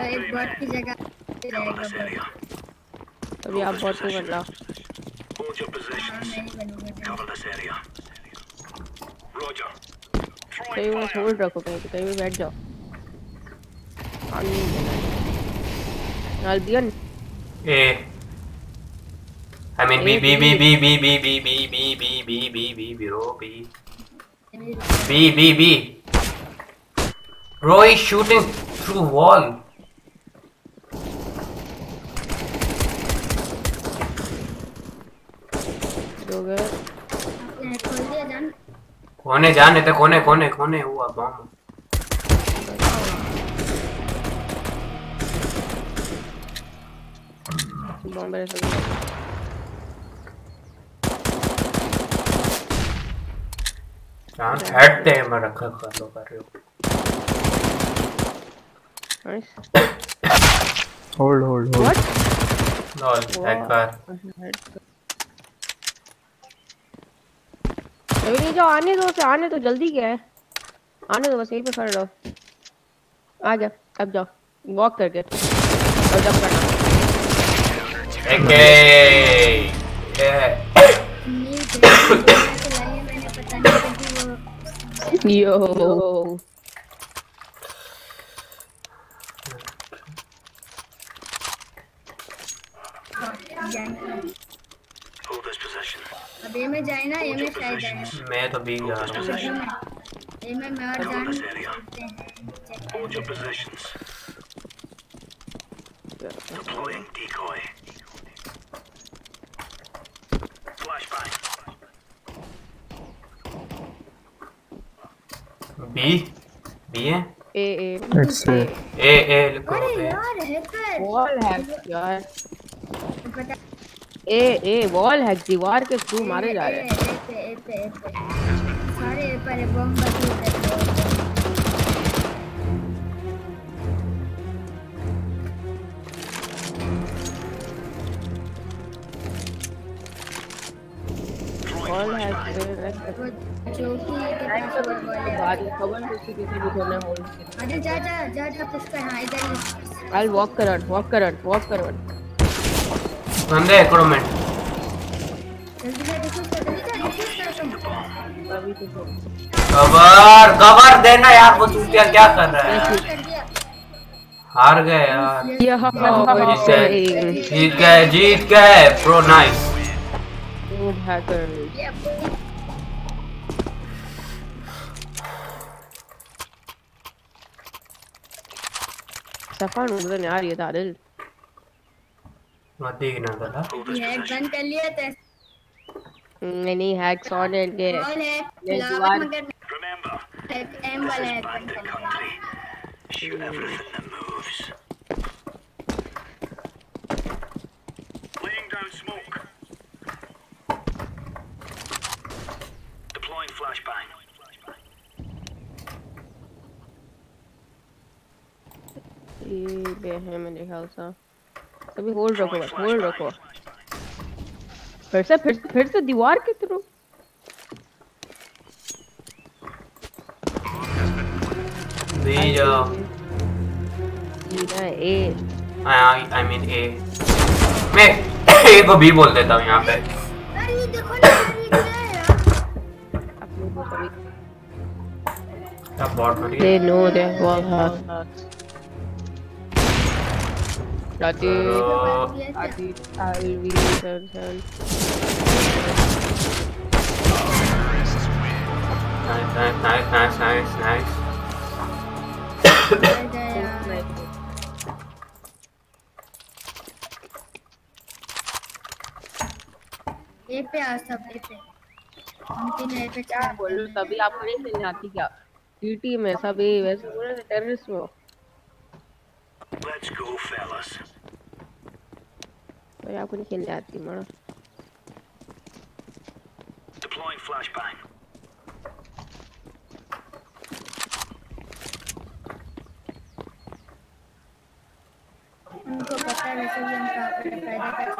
एक बॉट की जगह. अभी आप बहुत बन हाँ ही area. Roger. कहीं वो. होल्ड रखो कहीं पे कहीं पे बैठ जाओ है A. I mean B B B B B B B B B B B B B bro B B B B. Bro, he's shooting through wall. दो गए आपने खोल दिया जान कोने जाने थे कोने कोने कोने हुआ बम बॉम्बे जान हेड दे मैं रखा कर लो कर रहे हो। Hold, hold. What lol hacker अभी नहीं जाओ आने दो से आने तो जल्दी क्या है आने दो बस यहीं पे खड़े रहो आ जा अब जाओ वॉक करके और जब करना एके ये न्यू मैंने पता नहीं कभी यो जाए Hold this position. अब ए में जाए ना ए में शायद जाए मैं तो भीग जा रहा हूँ। ए में मैं और जान हैं Hold your positions. Deploying decoy. Flashbang. B B है? ए ए It's a ए ए लिखो अरे ए यार हैकर वॉल हैक यार। ए ए वॉल हैक दीवार के थ्रू मारे जा रहे हैं? हैं सारे पर बम है वॉल हैक चौकी के है में खबर किसी किसी भी होने होल्ड अरे जा जा जा जा पुश कर हाँ इधर ही। I walk current walk current walk current बंदे मिनट अभी तो छोड़। कवर कवर देना यार वो चूतिया क्या कर रहा है? हार गए यार। जीत गए जीत गए जीत गए प्रो नाइस हैकर ये सफ़ा ढूंढ यार ये तारिल मत देखना दादा ये गन कर लिया तो नहीं नहीं हैक्स ऑन एंड के बॉल है ये लावत दीवार- मगर Remember, एम वाला है find the country. Shoot everything that moves. Laying down smoke. Deploying flashbang. ये बे है मेरे ख्याल से अभी होल्ड रखो बस होल्ड रखो। फिर से फिर फिर से दीवार के थ्रू बी जाओ ए आई मीन ए मैं ए को बी बोल देता हूँ यहाँ पे। अरे ये देखो ना ये क्या है यार? अपने को कभी क्या bot know they wall have Rati, गया Rati, Alvi. Nice nice nice nice nice आ जा यार ए पे सब ए पे हम तीन ए पे चार बोल तभी आपको नहीं खेलने आती क्या टीटी में सभी वैसे बोल रहे टेररिस्ट Let's go, fellas. तो आपको नहीं खेलने आती मरा Deploying flashbang. उनको पता है वैसे भी हम कहाँ पे पैदा कर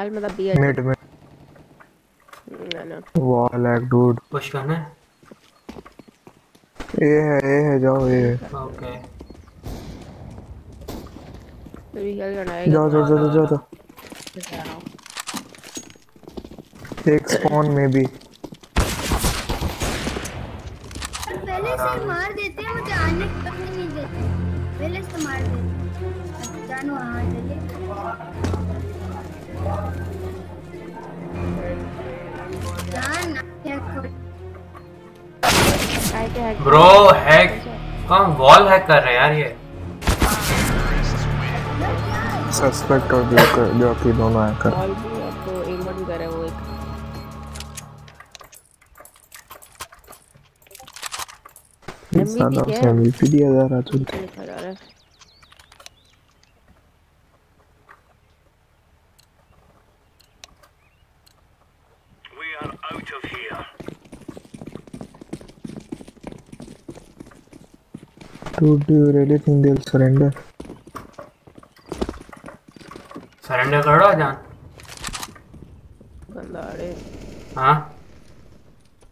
आज मतलब दिया mid mid ना ना wall hack dude. पुश करना है A है A है जाओ है. ओके तभी जाओ जाओ जाओ जाओ एक spawn में भी. पहले से मार देते हैं मुझे आने तक नहीं देते। पहले से मार देते हैं। जानो हाँ चलिए hack bro hack wall hack कर रहे हैं यार ये? Suspect और joker jockey दोनों hacker. बॉल भी अब तो एक बार भी करे वो एक MVP दिया जा रहा. लिखा जा है. Dude, do you really think they'll surrender? Surrender करो जान। गंदा अरे हाँ?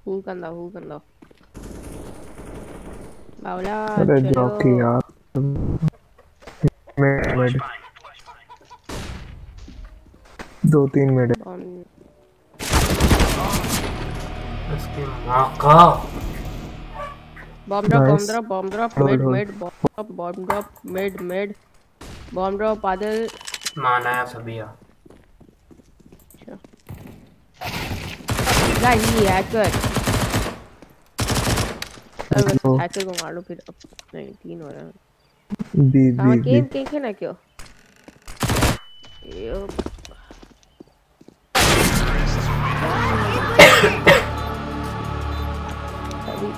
हू गंदा हू गंदा बावला अरे jockey यार. Mid mid. दो तीन मिनट। इसकी माँ का। Bomb drop bomb. Drop bomb drop mid. Mid bomb bomb drop mid mid bomb drop बादल। माना है सभी ला ही हैकर। हैकर को मार लो फिर अब नहीं तीन हो रहे हैं। बी बी गेम बी देखे क्यों? यो [COUGHS] अभी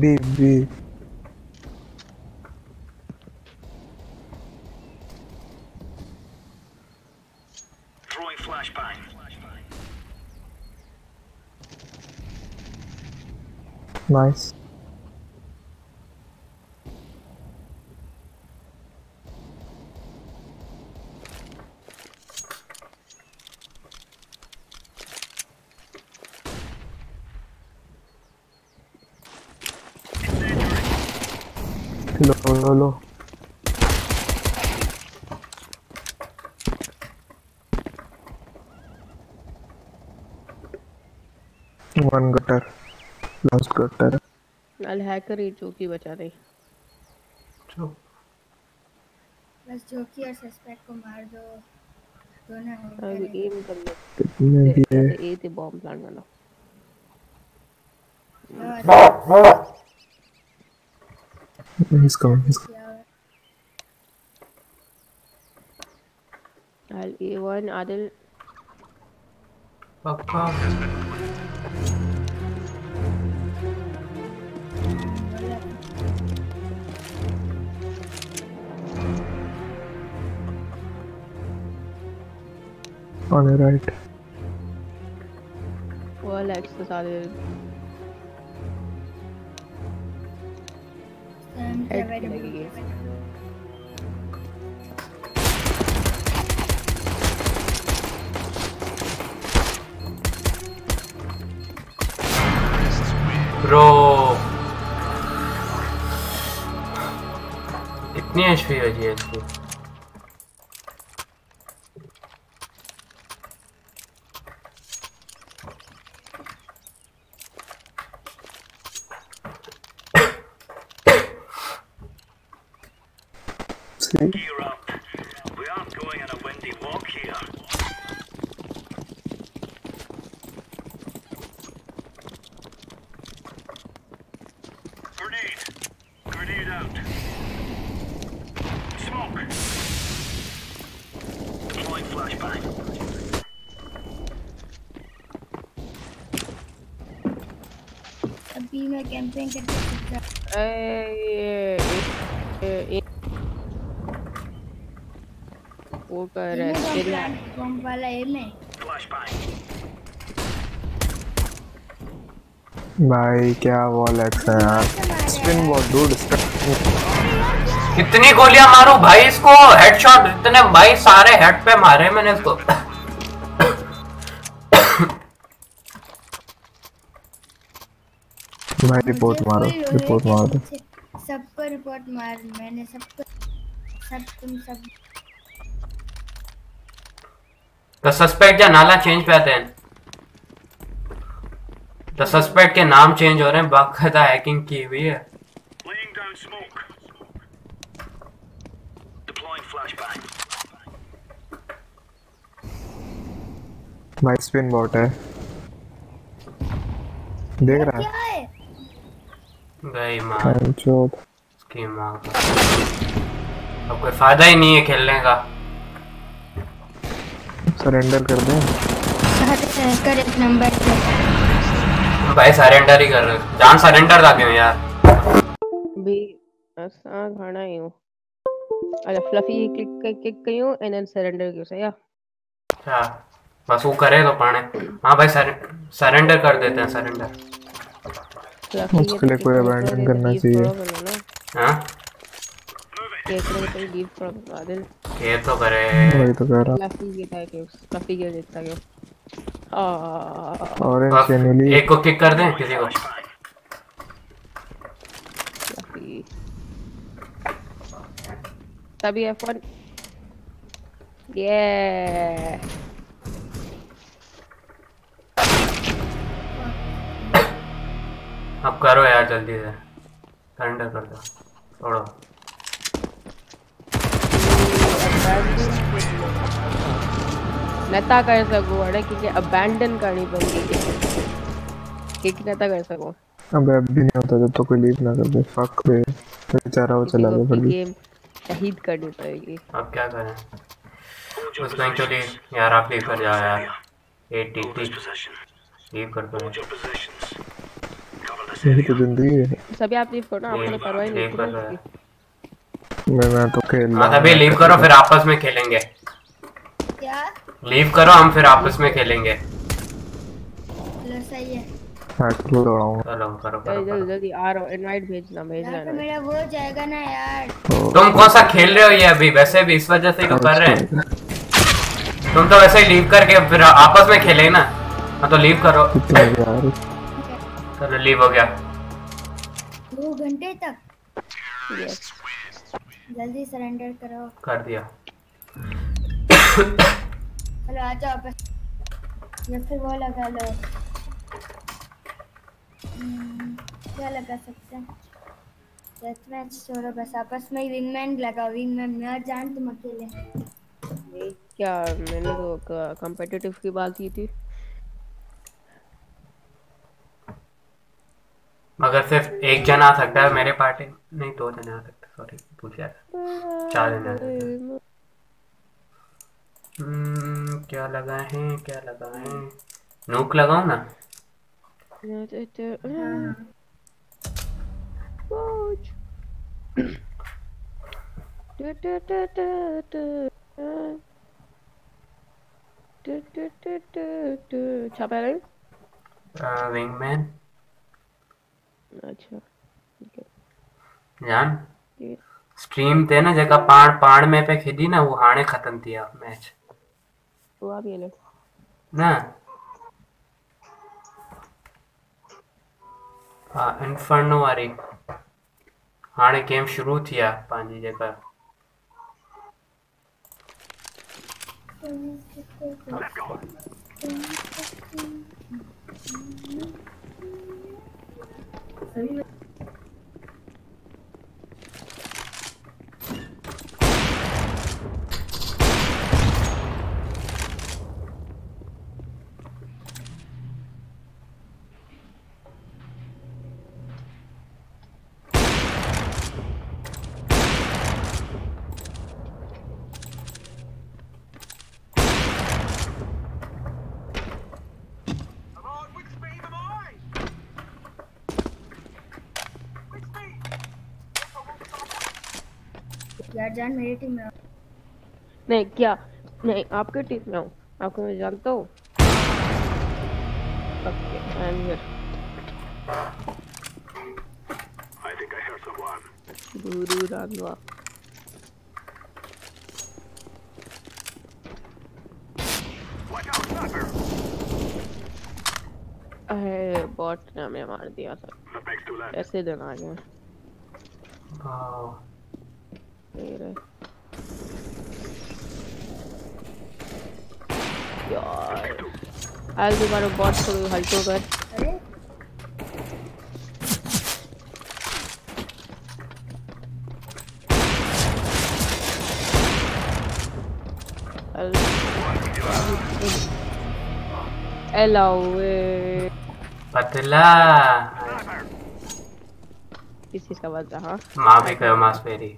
B B Throwing flashbang. Nice लो लो लो one gutter last gutter all hacker ही चौकी बचा रही। चुप बस जोकी और सस्पेक्ट को मार दो। दोनों हैं अब एम कर लो। कितने दिए ए ते बॉम्ब प्लांट करना he's coming he's coming all A one Adil. On your right? के साथ हेड लगी ब्रो इतनी एचपी बची है इसकी see Gear up. We aren't going on a windy walk here. Grenade. Grenade out. Smoke. Deploying flashbang. अभी मैं camping करके ए ए वो कर रहा है चिल बम वाला एम है. भाई क्या वॉल एक्स है यार? स्पिन बॉट डूड कितनी गोलियाँ मारू भाई इसको? हेडशॉट इतने भाई सारे हेड पे मारे मैंने इसको। भाई रिपोर्ट मारो रिपोर्ट मार। दो सबको रिपोर्ट मार मैंने सबको सब तुम सब द सस्पेक्ट या नाला चेंज पे आते हैं द सस्पेक्ट के नाम चेंज हो रहे हैं बाकायदा हैकिंग की हुई है. भाई स्पिन बॉट है। देख रहा है। भाई माँ। चोट उसकी अब कोई फ़ायदा ही नहीं है खेलने का। सरेंडर कर दे? कर एक नंबर पे भाई सरेंडर ही कर रहे जान सरेंडर था क्यों यार। भी असां घणा आहियूं अच्छा फ्लफी क्लिक क्लिक कयूं एंड देन सरेंडर कयो सही अच्छा बस वो करे तो पाने। हाँ भाई सरेंडर कर देते हैं सरेंडर उसके लिए कोई abandon करना चाहिए। हाँ? फ्रॉम आदिल ये तो करे। वही तो कह रहा। देता ऑरेंज बस एक को किक कर दें किसी को। तभी F1 ये अब करो यार जल्दी से। सरेंडर कर दो। छोड़ो। नता कर सकूँ अरे क्योंकि अबैंडन करनी पड़ेगी। किक नता कर सकूँ। अब अब भी नहीं होता जब तो कोई लीव ना कर दे। फक बे बेचारा वो चला गया फिर गेम शहीद करनी पड़ेगी। अब क्या करें? उसको एक्चुअली यार आप लीव कर जाओ यार। At T T. Possession. Leave कर दो यही तो ज़िंदगी है। सभी आप लीव करो ना आपको तो परवाह ही नहीं लीव कर दो यार। किसी मैं मैं तो खेल हाँ रहा तभी लीव करो फिर आपस में खेलेंगे। क्या? लीव करो हम फिर आपस में खेलेंगे। चलो सही है। हैक लो दौड़ाऊँगा चलो करो करो जल्दी जल्दी आ रहा हूँ इनवाइट भेजना भेजना यार तो मेरा वो जाएगा ना यार। तुम कौन सा खेल रहे हो ये अभी? वैसे भी इस वजह से ही तो कर रहे हैं। तुम तो वैसे ही लीव करके फिर आपस में खेले ना। हाँ तो लीव करो। यार। चलो लीव हो गया। दो घंटे तक। Yes. जल्दी सरेंडर करो। कर दिया। चलो आ जाओ बस। या फिर वो लगा लो। हम्म, क्या लगा सकते हैं? डेथ मैच छोड़ो बस आपस में ही विंगमैन लगाओ विंगमैन मैं जान तुम अकेले। क्या मैंने तो कॉम्पिटिटिव की बात की थी। मगर सिर्फ़ एक जन आ सकता है मेरे पार्टी नहीं दो जने आ सकते। सॉरी पूछ गया। चार जने आ सकते हैं। हम्म, क्या लगा है क्या लगा है? नूक लगाऊँ ना। छापा रहे विंगमैन अच्छा जान। स्ट्रीम ते न जेका पाण पाण में पे खेॾी न उहो हाणे ख़तम थी आहे मैच तो आप ये ले न हा इन्फर्नो वारी हाणे गेम शुरू थी आहे पंहिंजी जेका यार जान मेरी टीम में नहीं क्या? नहीं आपके टीम में हूँ। आपको मैं जानता हूँ। Okay I am here I think I heard someone. Guru Raghava Watch out, sniper! अरे बॉट ने हमें मार दिया था. ऐसे दिन आ गए। ये रहे यार आज दोबारा बॉट को हल्को कर अरे एलावे पतला किस चीज़ का बात हाँ माँ बि कयोमांसि पहिरीं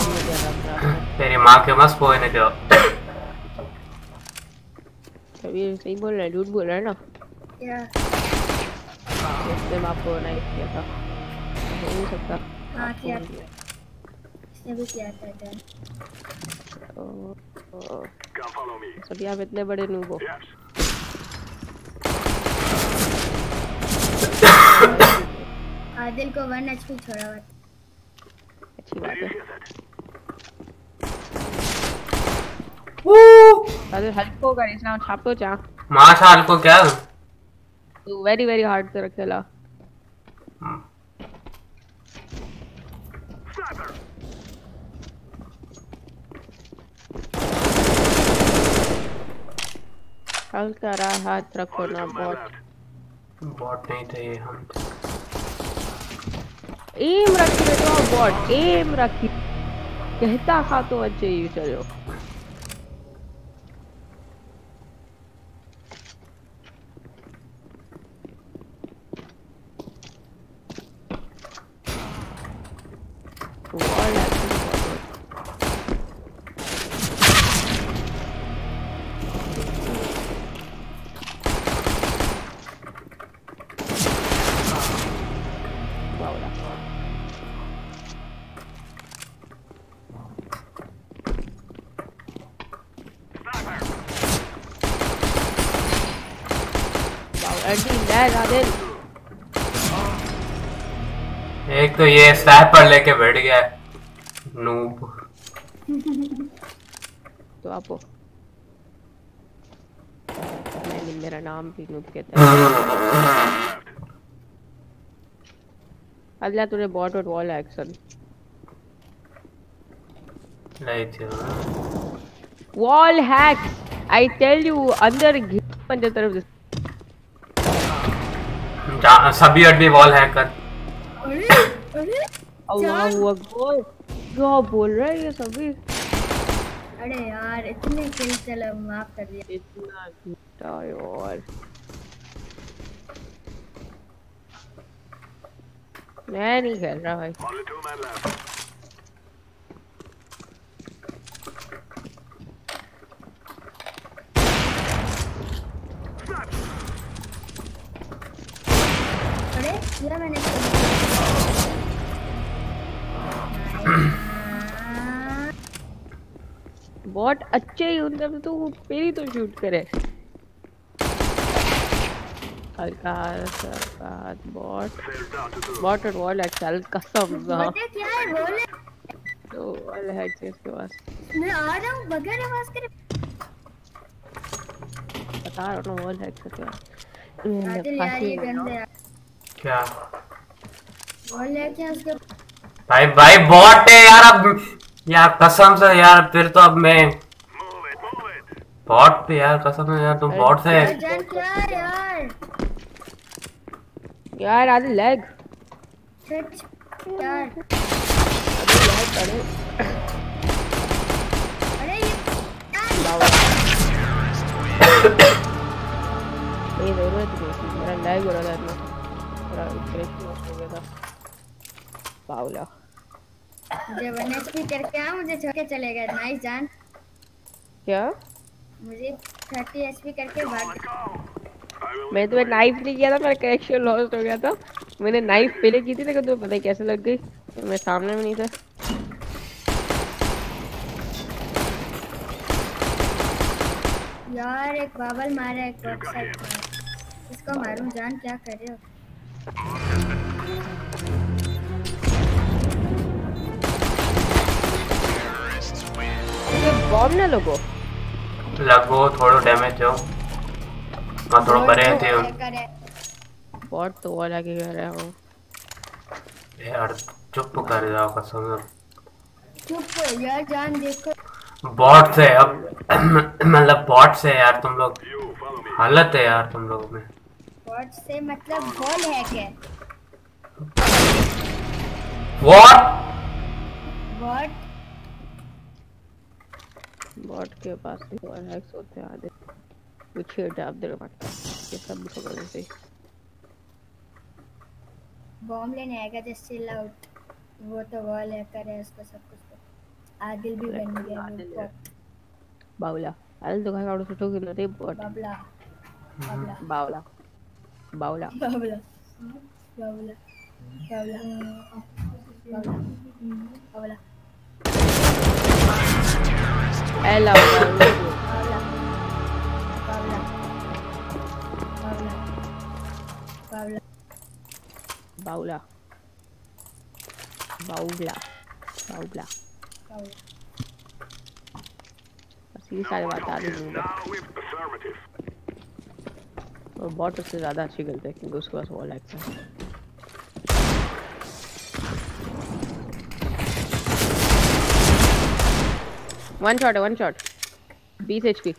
पहिरीं माँ कयोमांसि पोइ हिन कयो कभी सही बोल रहा है झूठ बोल रहा है ना? क्या इसने मैं आपको नाइफ किया था। हो नहीं सकता। हाँ किया। था इसने भी किया था me. सभी आप इतने बड़े नूब हो। आदिल को वन एचपी छोड़ा हुआ अच्छी बात है। अरे हल्को कर इसना छापो चा माँ साल को क्या तू वेरी वेरी हार्ड कर खेला हल्का रहा हाथ रखो ना बहुत बॉट नहीं थे ये हम। एम रखी बेटो बॉट एम रखी कहता खा तो अच्छे ही चलो तो ये स्नैपर लेके बैठ गया है। नूब [LAUGHS] तो आपो मैंने मेरा नाम भी नूब कहता है। अल्लाह तूने बॉट और वॉल एक्शन नहीं wall hack I tell you अंदर पंजे तरफ़ जा- सभी अड्डी वॉल हैकर अरे अल्लाह अकबर। क्या बोल रहा है ये सभी? अरे यार इतने किल चलो माफ़ कर दिया। इतना झूठा यार। मैं नहीं खेल रहा भाई. अरे मैंने [CLEARS THROAT] बॉट अच्छे ही उनका तो वो मेरी तो शूट करे। हल्का हल्का बॉट बॉट और वॉल एक्सल कसम ना बता क्या? है। बोले तो वॉल है इसके पास। मैं आ रहा हूँ बगैर आवाज़ करे बता रहा हूँ वॉल है इसके पास मैंने आदिल यार ये गंदे क्या? बोल है क्या उसके भाई भाई बॉट है यार अब यार कसम से यार फिर तो अब मैं. बॉट पे यार कसम से यार तुम बॉट से है। यार? यार आज लेग यार। अरे ये [COUGHS] ये मेरा लैग हो रहा था इतना मेरा क्रैश हो गया था। पावला मुझे वन एचपी करके आ मुझे छोड़ के चले गए नाइस जान। क्या? मुझे थर्टी एचपी करके भाग मैं तुम्हें नाइफ नहीं किया था मेरा कनेक्शन लॉस्ट हो गया था। मैंने नाइफ पहले की थी लेकिन तुम्हें पता है कैसे लग गई। तो मैं सामने में नहीं था। यार एक बाबल मारा एक मारा इसको मारूं जान क्या कर रहे हो? बॉम्ब ना लोगो। लगो थोड़ो डैमेज हो मैं थोड़ा परे थे है बॉट तो और आगे कह रहा हूँ। यार चुप कर जाओ कसम से। चुप यार जान देखो। बॉट से अब। [CLEARS THROAT] मतलब बॉट से यार तुम लोग. हालत है यार तुम लोग में। बॉट से मतलब बॉल है क्या? व्हाट बॉट बॉट के पास भी और हैक्स होते हैं आधे कुछ डाब दे मत ये सब भी खबर से बॉम्ब लेने आएगा जस्ट चिल आउट वो तो वॉल हैकर है उसको सब कुछ पता। आदिल भी बन गया वो बावला। अरे तो खाना सुठो किलो थे बॉट बाबला बाबला बावला। बावला। बाबला बाबला बाबला बाबला बाबला बावला बावला काउला बस ये सारे बात आ रही हूँ. और बॉट उससे ज़्यादा अच्छी खेलते हैं क्योंकि उसके पास वॉल एक्स है वन शॉट है वन शॉट बीस एच पी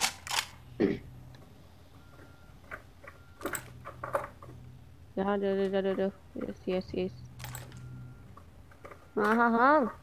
यहाँ जा जा जा जा यस यस यस हाँ हाँ हाँ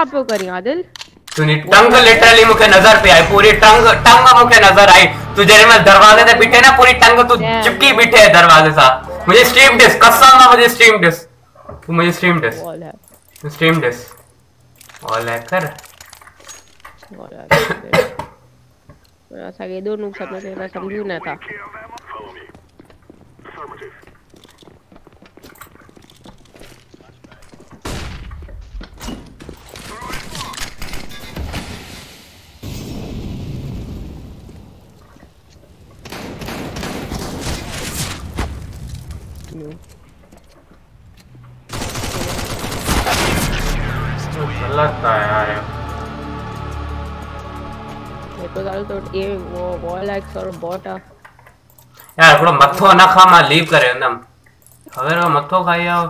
छापो करी आदिल? तूने टंग लिटरली मुझे नज़र पे आई पूरी टंग टंग मुझे नज़र आई। तू जरे मैं दरवाजे से बिठे ना पूरी टंग तू चिपकी बिठे है दरवाजे सा। मुझे स्ट्रीम डिस कसम ना मुझे स्ट्रीम डिस तू मुझे stream this stream this all hacker wall है मैं सगे दो। नुक सब में समझू ना था। गलत ये तो डाल तो ये वो वॉल एक्स और बॉट आ यार थोड़ा मत्थो ना खा माँ लीव करे एकदम अगर वो मत्थो खाई आओ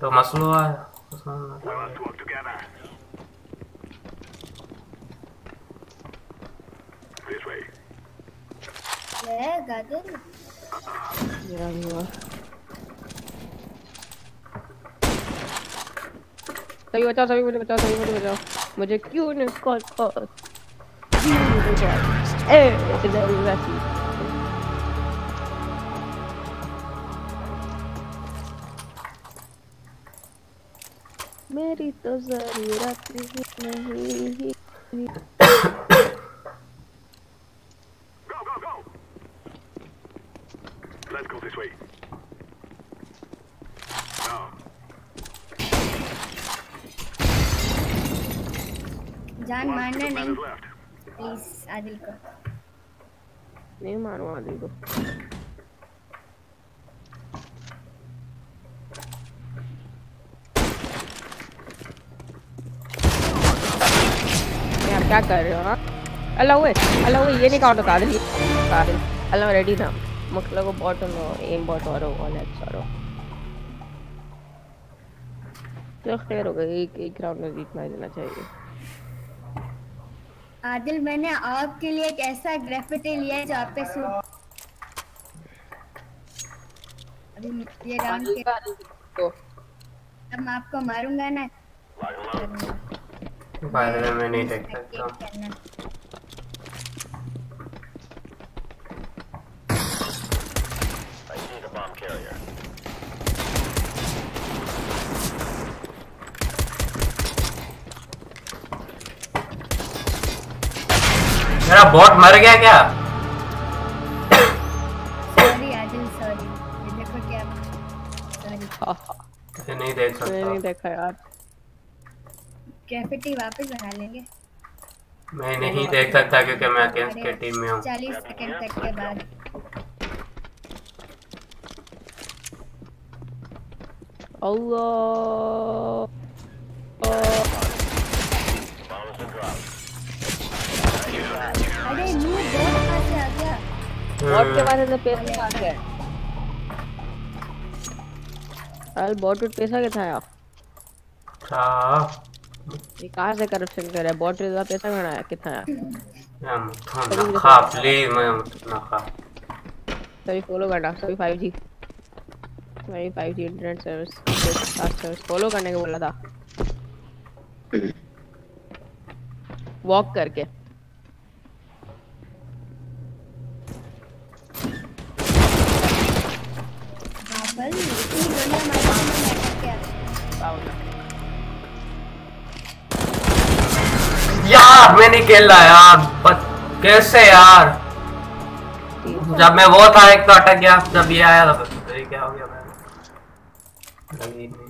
तो मसलो है। उसमें ना We हुआ सभी बचाओ सभी मुझे बचाओ सभी मुझे बचाओ मुझे क्यों नहीं कॉल कॉल? ए इधर वैसी मेरी तो ज़रूरत नहीं Go, go, go. Go this way. Now. जान मारना नहीं। प्लीज़ आदिल को। नहीं मारो आदि को। ये आप क्या कर रहे हो हाँ? अल्लाह हुए अल्लाह हुए ये नहीं काउंट होता आदिल आदिल अल्लाह रेडी ना मतलब को बॉटम एम बॉट और ऑल एक्स और तो खैर हो गई एक एक राउंड में जीतना ही देना चाहिए। आदिल मैंने आपके लिए एक ऐसा ग्रेफिटी लिया है जो आप पे सूट अभी ये राउंड के तो अब मैं आपको मारूँगा ना? बाय द वे मैं नहीं देख सकता Spectate करना I see the bomb carrier. मेरा बॉट मर गया क्या? सॉरी आदिल सॉरी ये देखो क्या सॉरी मुझे नहीं देख नहीं सकता देखा यार। ग्रेफिटी वापस बना लेंगे। मैं नहीं देख सकता क्योंकि मैं अगेंस्ट के टीम में हूँ। चालीस सेकंड तक के बाद। been dropped. अरे नू बहुत कहाँ से आ गया। बॉट के बारे में पैसा आ गया अरे बॉट उठ पैसा क्या था यार अच्छा ये कहाँ से करप्शन कर रहा है? बॉट ज़्यादा पैसा बनाया कितना है? या मुठा खा प्लीज़ मैं ना खा। सभी फॉलो करना सभी 5G सभी 5G internet service fast service follow करने को बोला था। वॉक करके। बाबल इतनी गोलियाँ मारने में मैटर क्या है यार मैं नहीं खेल रहा यार। बस कैसे यार? जब मैं वो था एक तो अटक गया। जब ये आया तो फिर क्या हो गया मैं लगी नहीं।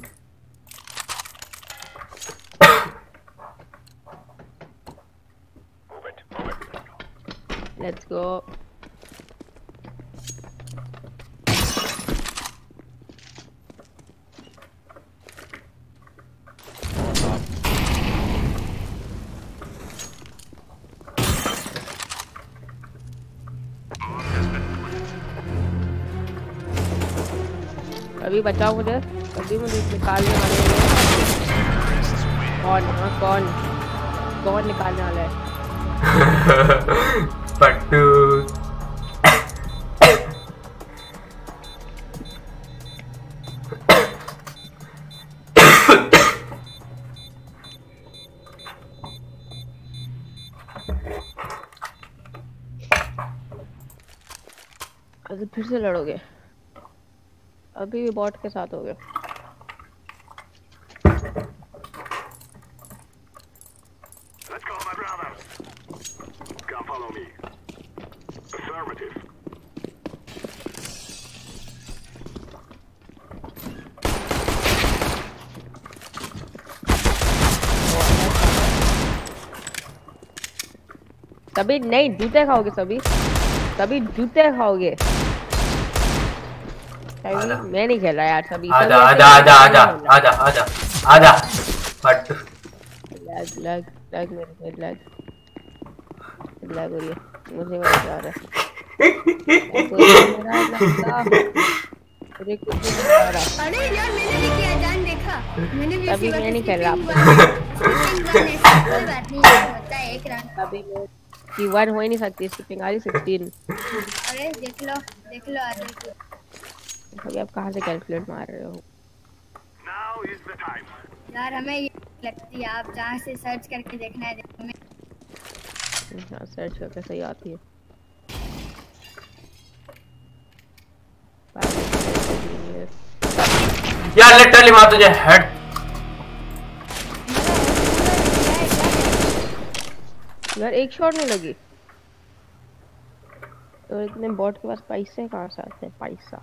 अभी बचाओ मुझे। अभी मुझे निकालने वाले हैं। कौन? हाँ कौन? कौन निकालने वाला है? [LAUGHS] पट्टू। फिर से लड़ोगे। अभी भी बॉट के साथ हो गया। तभी नहीं जूते खाओगे सभी। तभी जूते खाओगे। आजा। मैं नहीं खेल रहा यार सभी आजा आजा आजा आजा आजा आजा आजा पट्टू लैग लैग लैग मेरे पे लैग लैग हो रही है मुझे मज़ा आ रहा है मुझे कुछ नहीं आ रहा अरे यार मैंने भी किया जान देखा। मैंने भी अभी मैं नहीं खेल रहा अभी मैं की वन हो ही नहीं सकती स्किपिंग आ रही 16 अरे देख लो देख लो आदमी को। अभी आप कहाँ से कैलकुलेट मार रहे हो? Now is the time. यार हमें ये लगती है आप जहाँ से सर्च करके देखना है हमें हाँ सर्च करके सही आती है। यार लिटरली मार तुझे हेड यार एक शॉट में लगी। तो इतने बॉट के पास पैसे कहाँ से आते हैं? पैसा।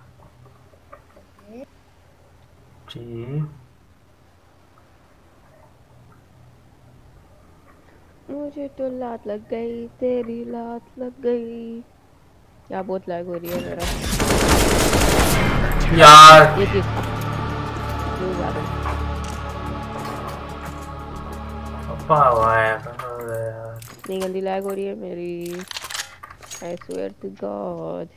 जी मुझे तो लात लग गई तेरी लात लग गई। क्या बहुत लैग हो रही है मेरा? यार। ये है? है इतनी गंदी लैग हो रही है मेरी। I swear to God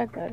I need help. क्या कर